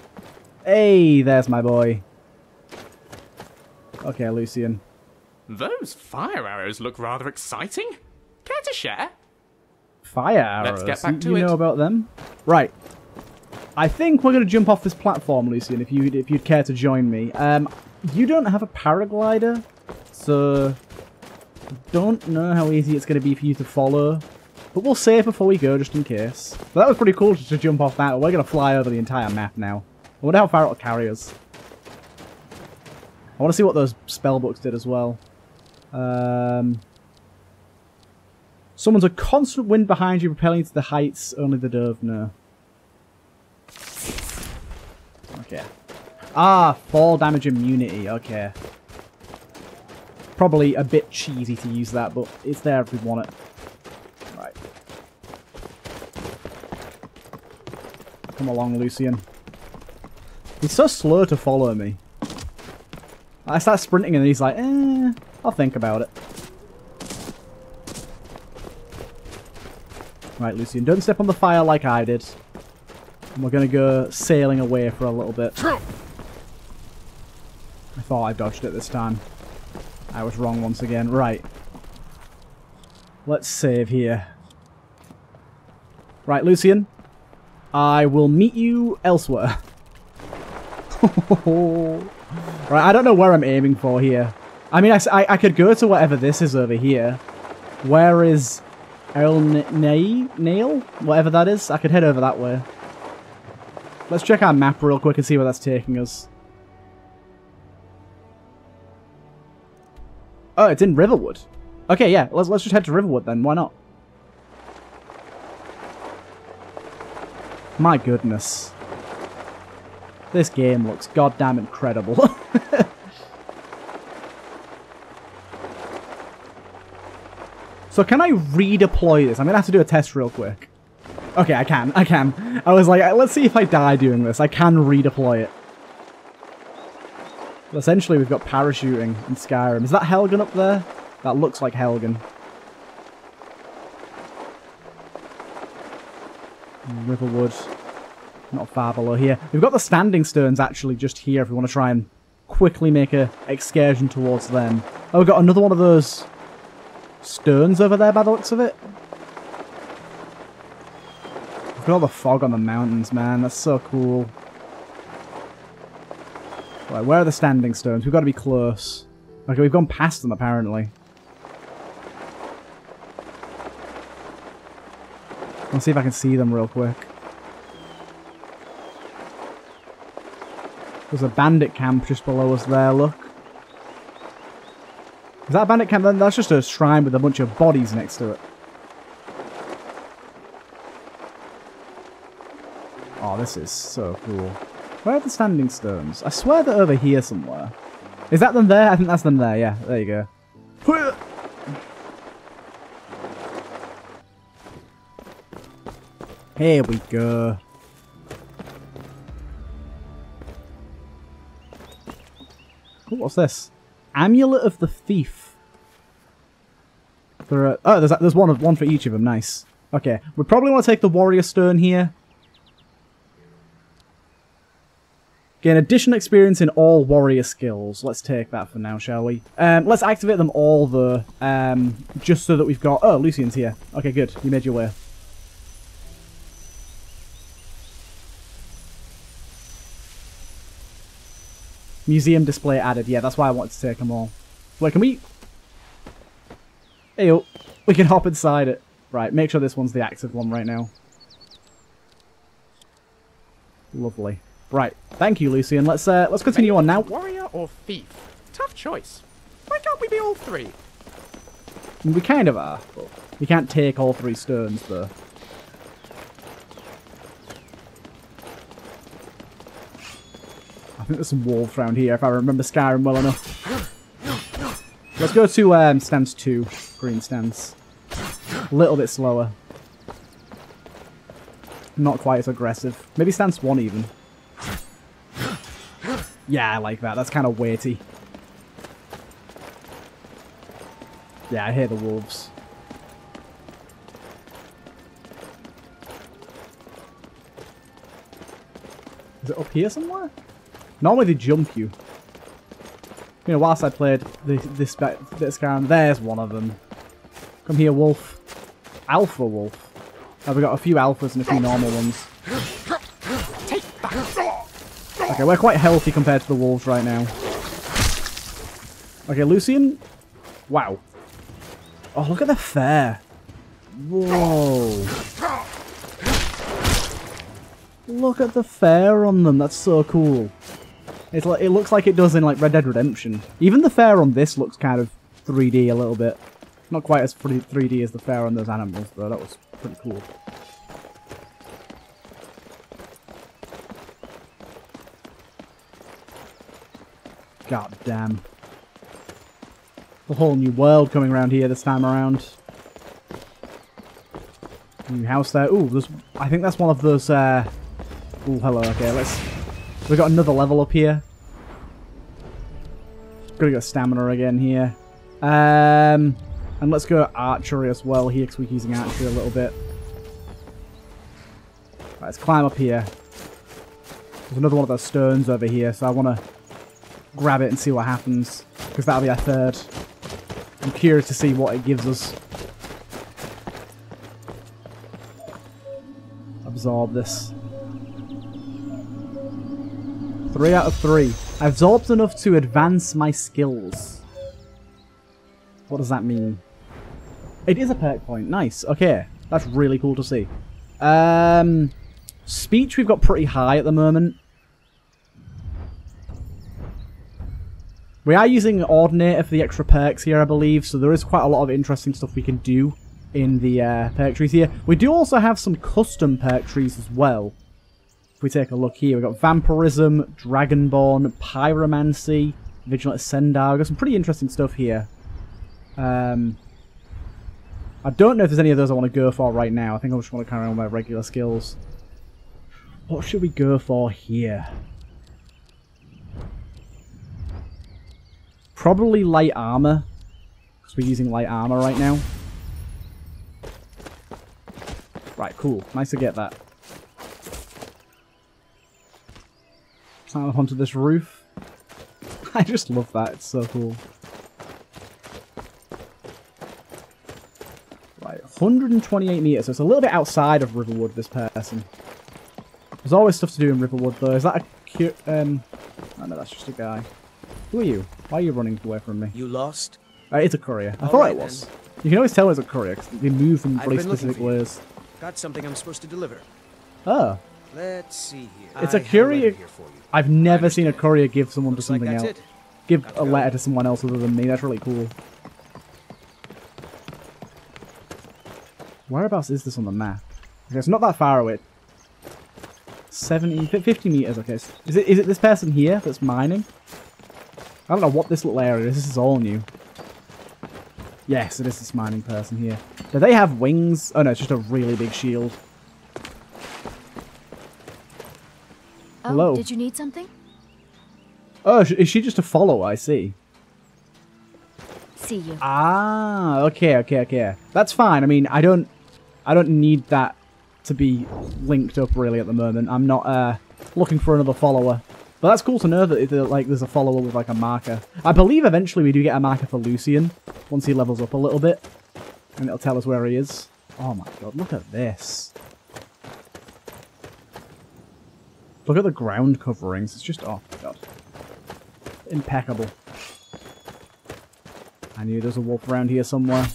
Hey, there's my boy. Okay, Lucian. Those fire arrows look rather exciting. Care to share? Fire arrows. Let's get back you, to you it. know about them? Right. I think we're going to jump off this platform, Lucian, if, you, if you'd care to join me. Um, you don't have a paraglider, so don't know how easy it's going to be for you to follow. But we'll save before we go, just in case. But that was pretty cool just to jump off that. We're going to fly over the entire map now. I wonder how far it'll carry us. I want to see what those spell books did as well. Um, Summons a constant wind behind you, propelling you to the heights. Only the dove know. Okay. Ah, fall damage immunity. Okay. Probably a bit cheesy to use that, but it's there if we want it. Right. Come along, Lucian. He's so slow to follow me. I start sprinting and he's like, eh, I'll think about it. Right, Lucian, don't step on the fire like I did. And we're going to go sailing away for a little bit. I thought I dodged it this time. I was wrong once again. Right. Let's save here. Right, Lucian. I will meet you elsewhere. right, I don't know where I'm aiming for here. I mean, I, I, I could go to whatever this is over here. Where is El Nail? Whatever that is. I could head over that way. Let's check our map real quick and see where that's taking us. Oh, it's in Riverwood. Okay, yeah, let's, let's just head to Riverwood then. Why not? My goodness. This game looks goddamn incredible. so can I redeploy this? I'm going to have to do a test real quick. Okay, I can. I can. I was like, let's see if I die doing this. I can redeploy it. But essentially, we've got parachuting in Skyrim. Is that Helgen up there? That looks like Helgen. Riverwood. Not far below here. We've got the standing stones actually just here if we want to try and quickly make a excursion towards them. Oh, we've got another one of those stones over there by the looks of it. Look at all the fog on the mountains, man. That's so cool. Right, where are the standing stones? We've got to be close. Okay, we've gone past them, apparently. Let's see if I can see them real quick. There's a bandit camp just below us there, look. Is that a bandit camp? That's just a shrine with a bunch of bodies next to it. Oh, this is so cool. Where are the standing stones? I swear they're over here somewhere. Is that them there? I think that's them there, yeah. There you go. Here we go. Ooh, what's this? Amulet of the Thief. There are, oh, there's, there's one, of, one for each of them. Nice. Okay, we probably want to take the Warrior Stone here. Gain additional experience in all warrior skills. Let's take that for now, shall we? Um, let's activate them all, though, um, just so that we've got... Oh, Lucian's here. Okay, good. You made your way. Museum display added. Yeah, that's why I wanted to take them all. Wait, can we... Hey, oh, we can hop inside it. Right, make sure this one's the active one right now. Lovely. Right, thank you, Lucian. Let's uh, let's continue on now. Warrior or thief? Tough choice. Why can't we be all three? We kind of are, but we can't take all three stones, though. I think there's some wolves around here, if I remember Skyrim well enough. Let's go to um, stance 2, green stance. A little bit slower. Not quite as aggressive. Maybe stance 1 even. Yeah, I like that. That's kind of weighty. Yeah, I hear the wolves. Is it up here somewhere? Normally they jump you. You know, whilst I played the, this bit of there's one of them. Come here, wolf. Alpha wolf. Oh, we got a few alphas and a few normal ones. Okay, we're quite healthy compared to the wolves right now. Okay, Lucian. Wow. Oh, look at the fair. Whoa. Look at the fair on them. That's so cool. It's like, it looks like it does in like Red Dead Redemption. Even the fair on this looks kind of 3D a little bit. Not quite as 3D as the fair on those animals, though. That was pretty cool. God damn. A whole new world coming around here this time around. New house there. Ooh, there's, I think that's one of those, uh... Ooh, hello, okay, let's... We got another level up here. Gotta get stamina again here. Um, and let's go archery as well here, because we're using archery a little bit. Right, let's climb up here. There's another one of those stones over here, so I want to grab it and see what happens, because that'll be our third. I'm curious to see what it gives us. Absorb this. Three out of three. I've absorbed enough to advance my skills. What does that mean? It is a perk point. Nice. Okay. That's really cool to see. Um, speech we've got pretty high at the moment. We are using Ordinator for the extra perks here, I believe, so there is quite a lot of interesting stuff we can do in the uh, perk trees here. We do also have some custom perk trees as well. If we take a look here, we've got Vampirism, Dragonborn, Pyromancy, Vigilant Ascendar. We've got some pretty interesting stuff here. Um, I don't know if there's any of those I want to go for right now. I think I just want to carry on with my regular skills. What should we go for here? Probably light armor. Because we're using light armor right now. Right, cool. Nice to get that. Climb up onto this roof. I just love that. It's so cool. Right, 128 meters. So it's a little bit outside of Riverwood, this person. There's always stuff to do in Riverwood, though. Is that a cute... Um... Oh, no, that's just a guy. Who are you? Why are you running away from me? You lost? Uh, it's a courier. I All thought right, it was. You can always tell it's a courier because they move in really specific ways. Got something I'm supposed to deliver. Oh. Let's see here. It's a a courier. here for you. I've never seen a courier give someone to Looks like something that's else. it. Give Got to a go. letter to someone else other than me. That's really cool. Whereabouts is this on the map? Okay, it's not that far away. 70, 50 meters, okay. Is it, is it this person here that's mining? I don't know what this little area is. This is all new. Yes, it is this mining person here. Do they have wings? Oh no, it's just a really big shield. Oh, Hello. did you need something? Oh, is she just a follower? I see. See you. Ah, okay, okay, okay. That's fine. I mean, I don't, I don't need that to be linked up really at the moment. I'm not uh, looking for another follower. But that's cool to know that it- like there's a follower with like a marker. I believe eventually we do get a marker for Lucian once he levels up a little bit, and it'll tell us where he is. Oh my god, look at this. Look at the ground coverings. It's just oh god, impeccable. I knew there's a wolf around here somewhere.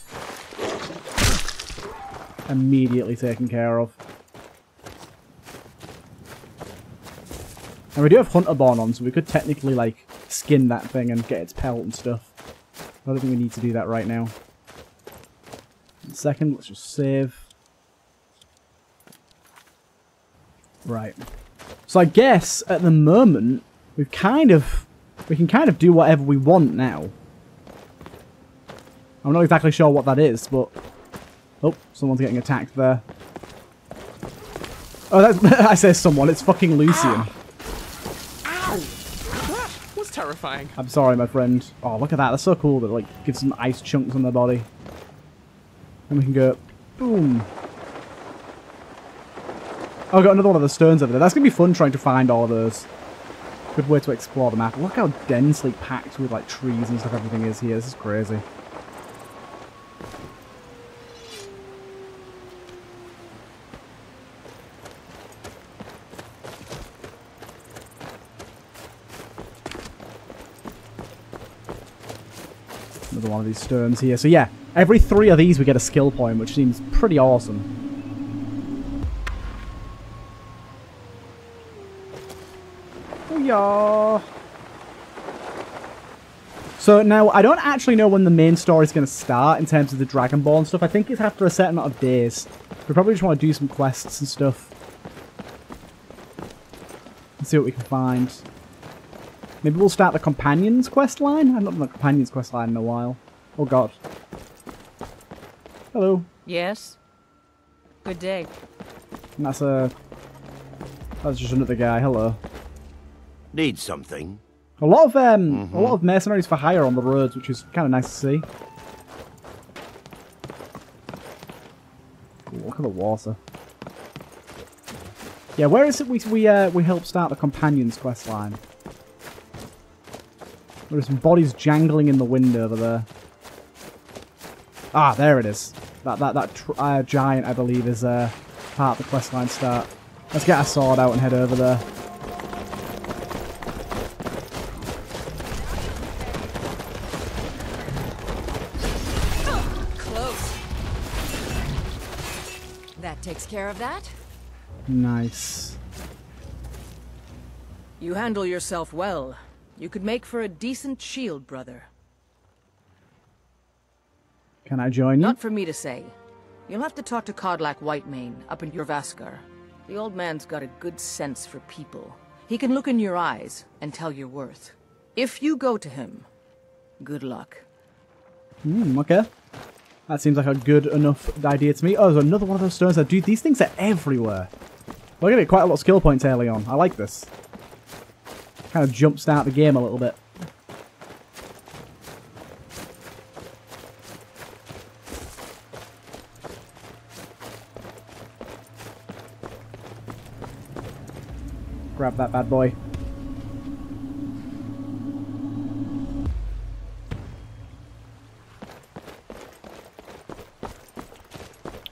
Immediately taken care of. And we do have Hunter Hunterborn on, so we could technically, like, skin that thing and get its pelt and stuff. I don't think we need to do that right now. Second, let's just save. Right. So I guess, at the moment, we've kind of... We can kind of do whatever we want now. I'm not exactly sure what that is, but... Oh, someone's getting attacked there. Oh, that's... I say someone, it's fucking Lucian. Ow! That was terrifying. I'm sorry, my friend. Oh, look at that. That's so cool that like, gives some ice chunks on their body. And we can go... Boom. Oh, I got another one of the stones over there. That's going to be fun trying to find all of those. Good way to explore the map. Look how densely packed with like trees and stuff everything is here. This is crazy. Another one of these stones here. So yeah, every three of these we get a skill point, which seems pretty awesome. Booyah! So now, I don't actually know when the main story is going to start in terms of the Dragonborn stuff. I think it's after a certain amount of days. We probably just want to do some quests and stuff. Let's see what we can find. Maybe we'll start the Companions quest line? I've not done the Companions quest line in a while. Oh god. Hello. Yes? Good day. And that's a... That's just another guy. Hello. Need something? A lot of um, a lot of mercenaries for hire on the roads, which is kind of nice to see. Ooh, look at the water. Yeah, where is it we we uh, we help start the companions quest line? There's some bodies jangling in the wind over there. Ah, there it is. That that that tr uh, giant, I believe, is uh, part of the questline start. Let's get our sword out and head over there. Close. That takes care of that. Nice. You handle yourself well. You could make for a decent shield, brother. Can I join you? Not for me to say. You'll have to talk to Kodlak Whitemane up in Jorrvaskr. The old man's got a good sense for people. He can look in your eyes and tell your worth. If you go to him, good luck. Hmm, okay. That seems like a good enough idea to me. Oh, there's another one of those stones. That, dude, these things are everywhere. We're going to get quite a lot of skill points early on. I like this. Kind of jumpstart the game a little bit. Grab that bad boy.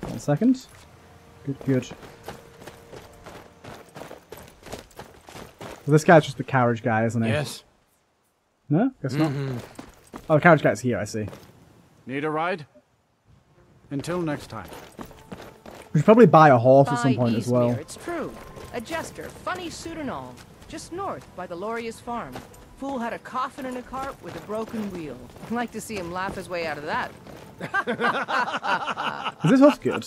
One second. Good, good. So this guy's just the carriage guy, isn't he? Yes. No? Guess not. Oh, the carriage guy's here, I see. Need a ride? Until next time. We should probably buy a horse at some point as well. Eastmere, It's true. A jester, funny suit and all. Just north by the Loreius farm. Fool had a coffin in a cart with a broken wheel. I'd like to see him laugh his way out of that. Is this horse good?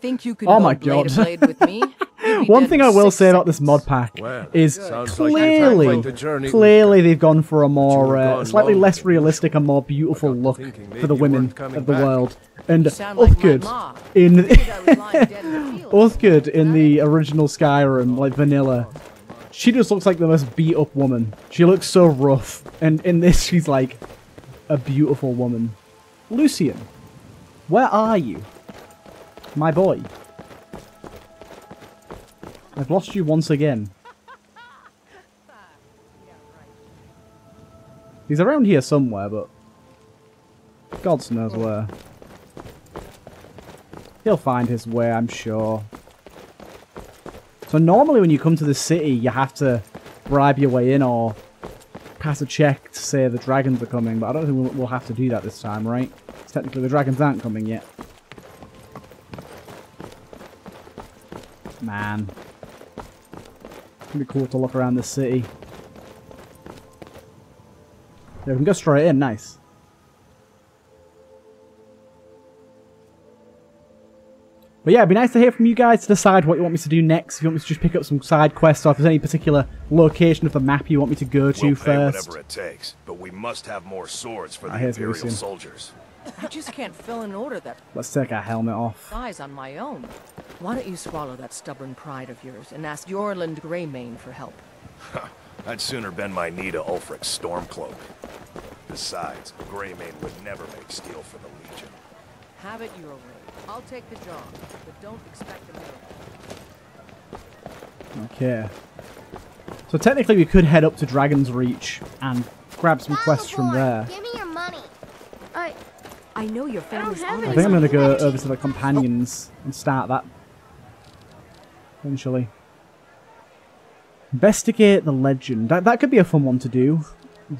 Think you could Oh go my blade God. to blade with me? You'd be One thing I will say about this seconds. mod pack Well, is sounds like clearly, the clearly they've gone for a more, uh, slightly less realistic and more beautiful I got to look for the women of the back. world. And You sound like my Uthgard ma. in Figured I was lying dead in the in the original Skyrim, like vanilla, she just looks like the most beat up woman. She looks so rough, and in this she's like a beautiful woman. Lucian, where are you, my boy? I've lost you once again. He's around here somewhere, but God knows where. He'll find his way, I'm sure. So normally when you come to the city, you have to bribe your way in or pass a check to say the dragons are coming, but I don't think we'll, have to do that this time, right? 'Cause technically the dragons aren't coming yet. Man. It'd be cool to look around the city. Yeah, we can go straight in, nice. But yeah, it'd be nice to hear from you guys to decide what you want me to do next. If you want me to just pick up some side quests, or if there's any particular location of the map you want me to go to We'll first. whatever it takes, but we must have more swords for Ah, the Imperial soldiers. I just can't fill an order that Let's take our helmet off. size on my own. Why don't you swallow that stubborn pride of yours and ask Eorlund Greymane for help? I'd sooner bend my knee to Ulfric's Stormcloak. Besides, Greymane would never make steel for the Legion. Have it your way. I'll take the job, but don't expect a miracle. Okay. So technically we could head up to Dragon's Reach and grab some quests from there. Give me your money. I I know your family's have on I think I'm going to go over to the companions and start that. Eventually. Investigate the legend. That, that could be a fun one to do.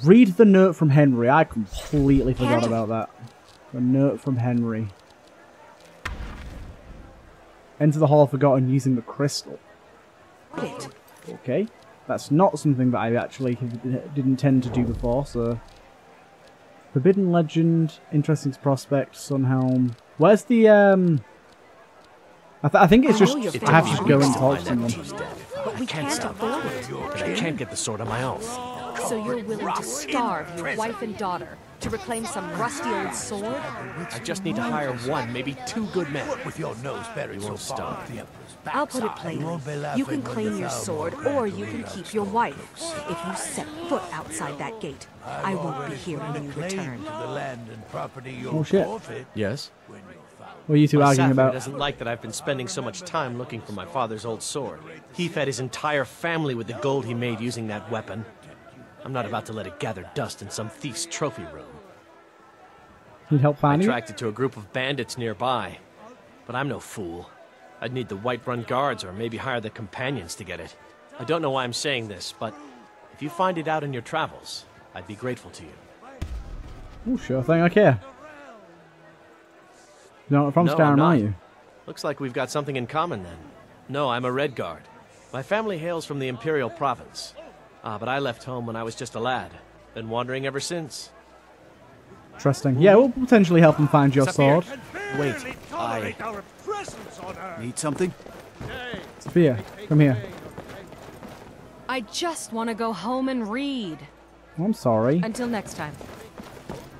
Read the note from Henry. I completely forgot about that. The note from Henry. Enter the Hall of Forgotten using the crystal. Okay. That's not something that I actually did intend to do before, so... Forbidden Legend, Interesting Prospect, Sunhelm. Where's the, um... I, th I think it's just know I have to family's go and on talk to it. someone. But we can't afford it. But I can't get the sword on my own. So you're willing to starve your wife and daughter to reclaim some rusty old sword? I just need to hire one, maybe two good men. With your nose buried You so won't far stop. up the Emperor's I'll put it backside, you won't be plainly. You can when claim your sword, or you can keep your wife. If you set foot outside that gate, I won't be here when you return. to the land and property you'll Oh, shit. Yes? What are you two My arguing Saffir about? doesn't like that I've been spending so much time looking for my father's old sword. He fed his entire family with the gold he made using that weapon. I'm not about to let it gather dust in some thief's trophy room. Need help I finding it to a group of bandits nearby. But I'm no fool. I'd need the Whiterun guards or maybe hire the companions to get it. I don't know why I'm saying this, but if you find it out in your travels, I'd be grateful to you. Oh, sure thing, okay. You're not from No, I'm Skyrim, are you? Looks like we've got something in common then. No, I'm a Redguard. My family hails from the Imperial Province. Ah, but I left home when I was just a lad. Been wandering ever since. Interesting. Yeah, we'll potentially help him find your sword. Wait, I... Need something? Sophia, come here. I just want to go home and read. Oh, I'm sorry. Until next time.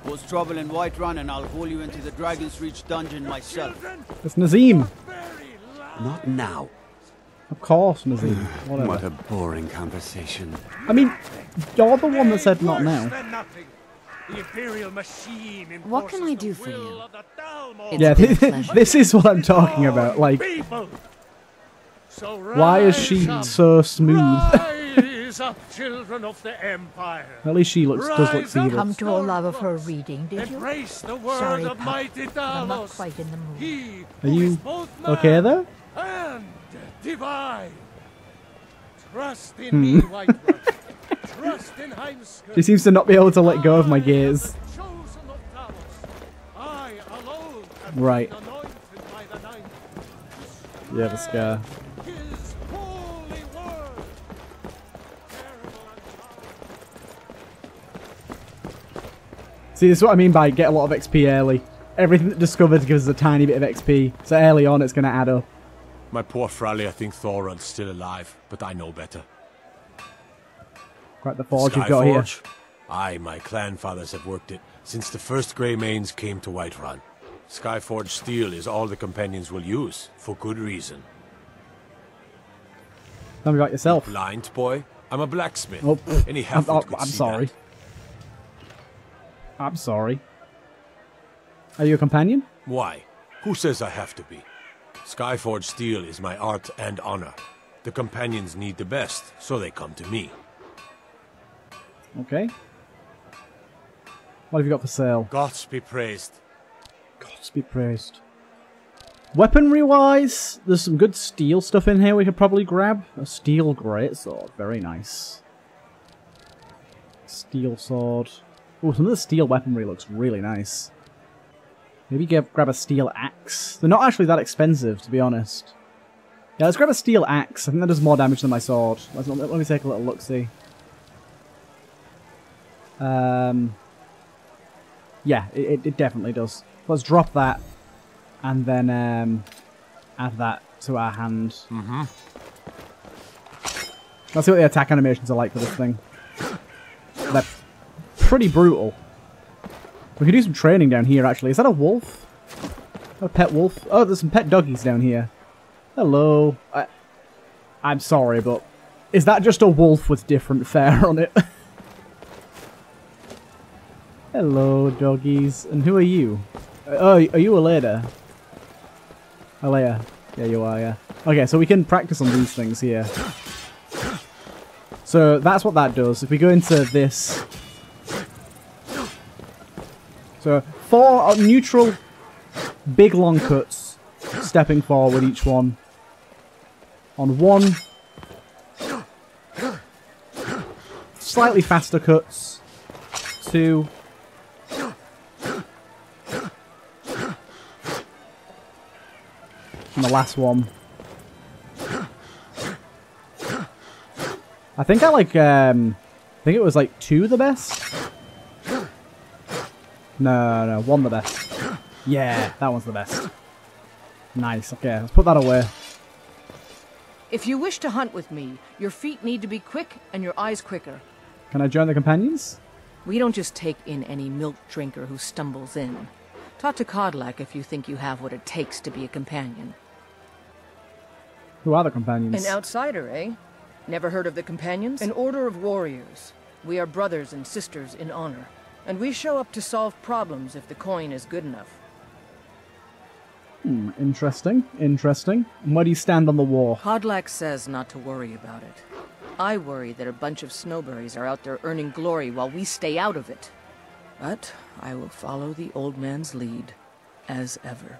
Cause trouble in Whiterun and I'll haul you into the Dragon's Reach dungeon myself. It's Nazeem. Not now. Of course, Nazeem. Whatever. What a boring conversation. I mean, you're the one that said not now. The Imperial machine What can I do for you? Yeah, this is what I'm talking about. Like. So why is she up, so smooth? up, children of the Empire. At least she looks does look Rise evil. Come to Olava for a reading, did you? Embrace the word Sorry, of Pup, mighty but I'm not Talos. quite in the mood. He Are you okay there? Divine. Trust in Hmm. me, Whiterun. Trust in Heimskr. She seems to not be able to let go of my gaze. Chosen of Talos. I alone have Right. been anointed by the Ninth. Yeah, the scar. His holy word. See, this is what I mean by get a lot of XP early. Everything that discovered gives us a tiny bit of XP. So early on, it's going to add up. My poor Fralia think Thorald's still alive, but I know better. Quite the forge you've got here. Skyforge? Aye, my clan fathers have worked it since the first Grey Mains came to Whiterun. Skyforge steel is all the companions will use, for good reason. Tell me about yourself. Blind boy? I'm a blacksmith. Oh, Any I'm, oh, I'm sorry. that. I'm sorry. Are you a companion? Why? Who says I have to be? Skyforge steel is my art and honor. The companions need the best, so they come to me. Okay. What have you got for sale? Gods be praised. Gods be praised. Weaponry wise, there's some good steel stuff in here we could probably grab. A steel greatsword, very nice. Steel sword. Oh, some of the steel weaponry looks really nice. Maybe get, grab a steel axe. They're not actually that expensive, to be honest. Yeah, let's grab a steel axe. I think that does more damage than my sword. Let's, let me take a little look-see. Um, yeah, it, it definitely does. Let's drop that, and then um, add that to our hand. Mm-hmm. Let's see what the attack animations are like for this thing. They're pretty brutal. We could do some training down here, actually. Is that a wolf? A pet wolf? Oh, there's some pet doggies down here. Hello. I, I'm sorry, but is that just a wolf with different fur on it? Hello, doggies. And who are you? Uh, Oh, are you Aleda? Alea. Yeah, you are, yeah. Okay, so we can practice on these things here. So that's what that does. If we go into this... So, four neutral big long cuts, stepping forward each one. On one, slightly faster cuts. Two, and the last one. I think I like, um, I think it was like two the best. No, no, one the best. Yeah, that one's the best. Nice, okay, let's put that away. If you wish to hunt with me, your feet need to be quick and your eyes quicker. Can I join the companions? We don't just take in any milk drinker who stumbles in. Talk to Kodlak if you think you have what it takes to be a companion. Who are the companions? An outsider, eh? Never heard of the companions? An order of warriors. We are brothers and sisters in honor. And we show up to solve problems if the coin is good enough. Hmm, interesting, interesting. Where do you stand on the war? Kodlak says not to worry about it. I worry that a bunch of snowberries are out there earning glory while we stay out of it. But I will follow the old man's lead, as ever.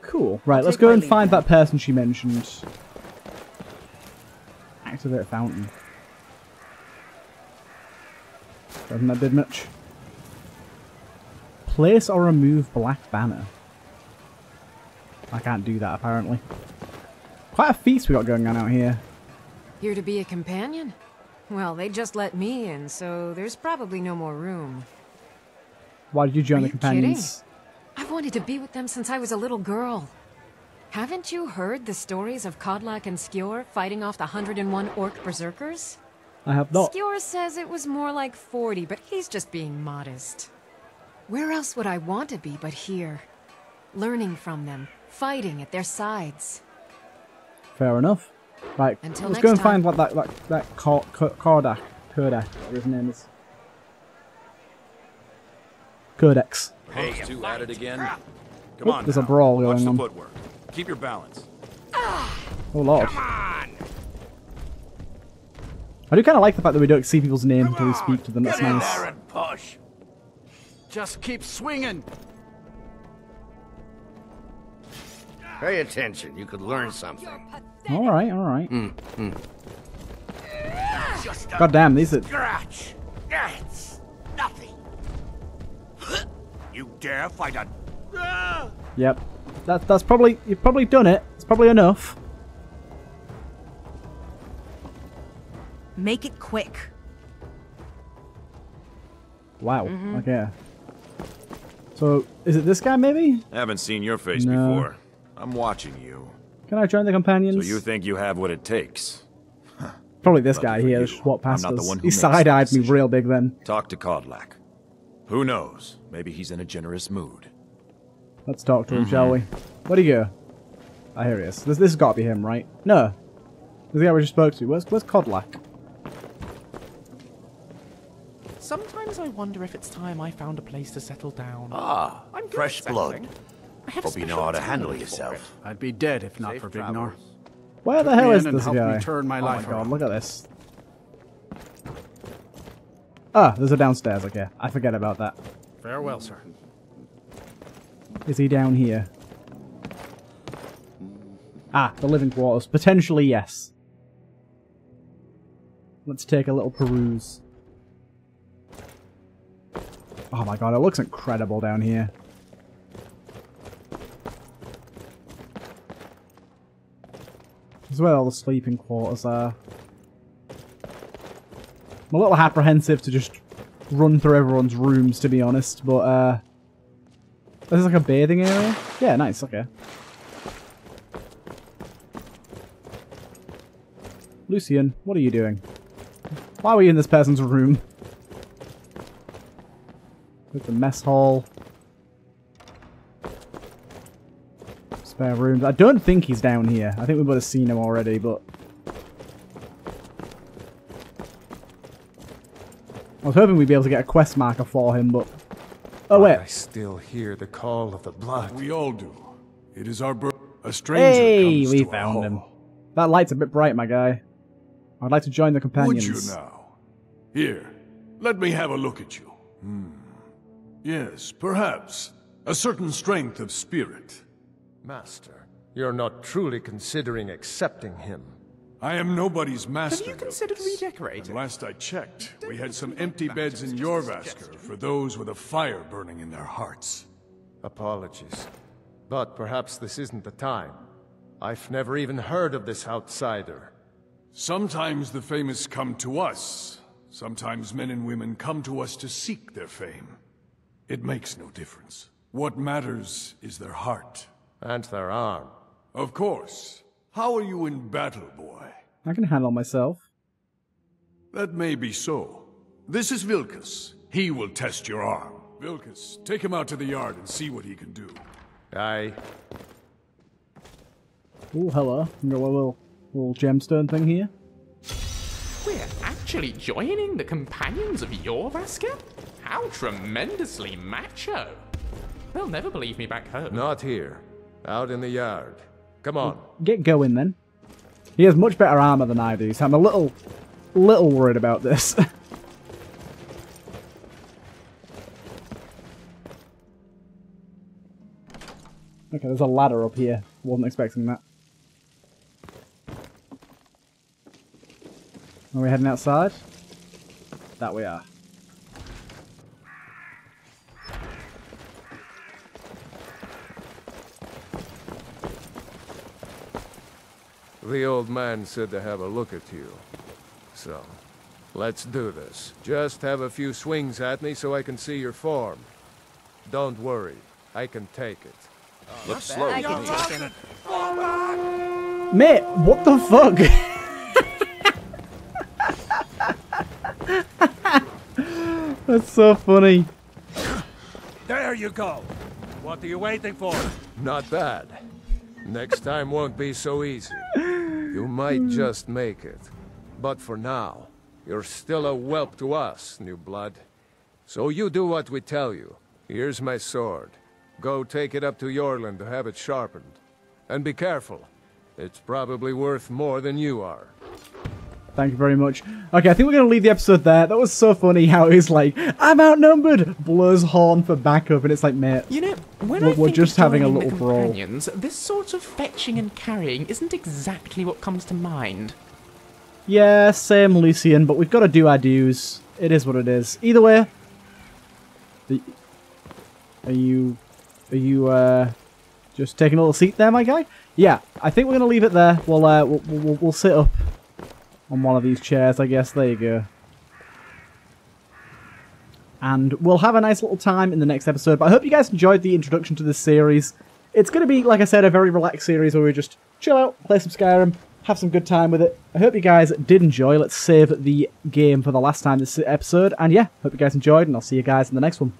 Cool. Right, let's go and find then. that person she mentioned. Activate fountain. Doesn't that did much? Place or remove black banner. I can't do that apparently. Quite a feast we got going on out here. Here to be a companion? Well, they just let me in, so there's probably no more room. Why did you join Are the companions? I've wanted to be with them since I was a little girl. Haven't you heard the stories of Kodlak and Skjor fighting off the 101 orc berserkers? I have not. Skjor says it was more like 40, but he's just being modest. Where else would I want to be but here? Learning from them, fighting at their sides. Fair enough. Right, Until let's next go and time. find what that that that Kor- Kor- Kordak, whatever his name is. Codex. Hey, two at it again. Come Oh, on. there's a now. brawl Watch going the on. footwork. Keep your balance. Oh lord. I do kind of like the fact that we don't see people's names until we speak to them. That's Get nice. there and push. Just keep swinging. Pay attention. You could learn something. All right, all right. Mm, mm. God damn, these are. Scratch. It's nothing. You dare fight a... Yep. That's that's probably you've probably done it. It's probably enough. Make it quick. Wow. Mhm. Okay. So is it this guy maybe? I Haven't seen your face No. before. I'm watching you. Can I join the companions? So you think you have what it takes? Probably this Lucky guy here. you. Just walked past I'm not the one who he side-eyed me real big then. Talk to Kodlak. Who knows? Maybe he's in a generous mood. Let's talk to him, shall we? Where'd he go? Ah, here he is. This, this has got to be him, right? No. This is the guy we just spoke to. Where's, where's Kodlak? Sometimes I wonder if it's time I found a place to settle down. Ah, I'm good fresh blood. I have Hope you know how to handle yourself. it. I'd be dead if not for Vignar. Where the hell is in and this helped guy? turn my oh life my god, around. look at this. Ah, there's a downstairs, okay. I forget about that. Farewell, sir. Is he down here? Ah, the living quarters. Potentially, yes. Let's take a little peruse. Oh my god, it looks incredible down here. Is where all the sleeping quarters are. I'm a little apprehensive to just run through everyone's rooms, to be honest, but, uh... This is like a bathing area? Yeah, nice, okay. Lucian, what are you doing? Why were you in this person's room? With the mess hall. Spare rooms. I don't think he's down here. I think we would have seen him already, but... I was hoping we'd be able to get a quest marker for him, but... Oh, wait. I still hear the call of the blood. We all do. It is our birth. A stranger Hey, comes we to found him. That light's a bit bright, my guy. I'd like to join the companions. Would you now? Here, let me have a look at you. Hmm. Yes, perhaps. A certain strength of spirit. Master, you're not truly considering accepting him. I am nobody's master. Have you considered Lucas. redecorating? And last I checked, we had some empty beds in Jorrvaskr for those with a fire burning in their hearts. Apologies. But perhaps this isn't the time. I've never even heard of this outsider. Sometimes the famous come to us. Sometimes men and women come to us to seek their fame. It makes no difference. What matters is their heart. And their arm. Of course. How are you in battle, boy? I can handle myself. That may be so. This is Vilkas. He will test your arm. Vilkas, take him out to the yard and see what he can do. Aye. Oh, hello. We got a little, little gemstone thing here. We're actually joining the companions of your Jorrvaskr? How tremendously macho. They'll never believe me back home. Not here. Out in the yard. Come on. Get going then. He has much better armor than I do, so I'm a little, little worried about this. okay, there's a ladder up here. Wasn't expecting that. Are we heading outside? That we are. The old man said to have a look at you. So, let's do this. Just have a few swings at me so I can see your form. Don't worry, I can take it. Look slow. I can take him. Mate, what the fuck? That's so funny. There you go. What are you waiting for? Not bad. Next time won't be so easy. You might hmm. just make it. But for now, you're still a whelp to us, new blood. So you do what we tell you. Here's my sword. Go take it up to Eorlund to have it sharpened. And be careful. It's probably worth more than you are. Thank you very much. Okay, I think we're going to leave the episode there. That was so funny how he's like, I'm outnumbered! Blows horn for backup, and it's like, mate, You know, when we're, I we're just having a little brawl. this sort of fetching and carrying isn't exactly what comes to mind. Yeah, same Lucian, but we've got to do our dues. It is what it is. Either way, are you, are you, uh, just taking a little seat there, my guy? Yeah, I think we're going to leave it there. We'll, uh, we'll, we'll, we'll sit up on one of these chairs, I guess. There you go. And we'll have a nice little time in the next episode. But I hope you guys enjoyed the introduction to this series. It's going to be, like I said, a very relaxed series where we just chill out, play some Skyrim, have some good time with it. I hope you guys did enjoy. Let's save the game for the last time this episode. And yeah, hope you guys enjoyed, and I'll see you guys in the next one.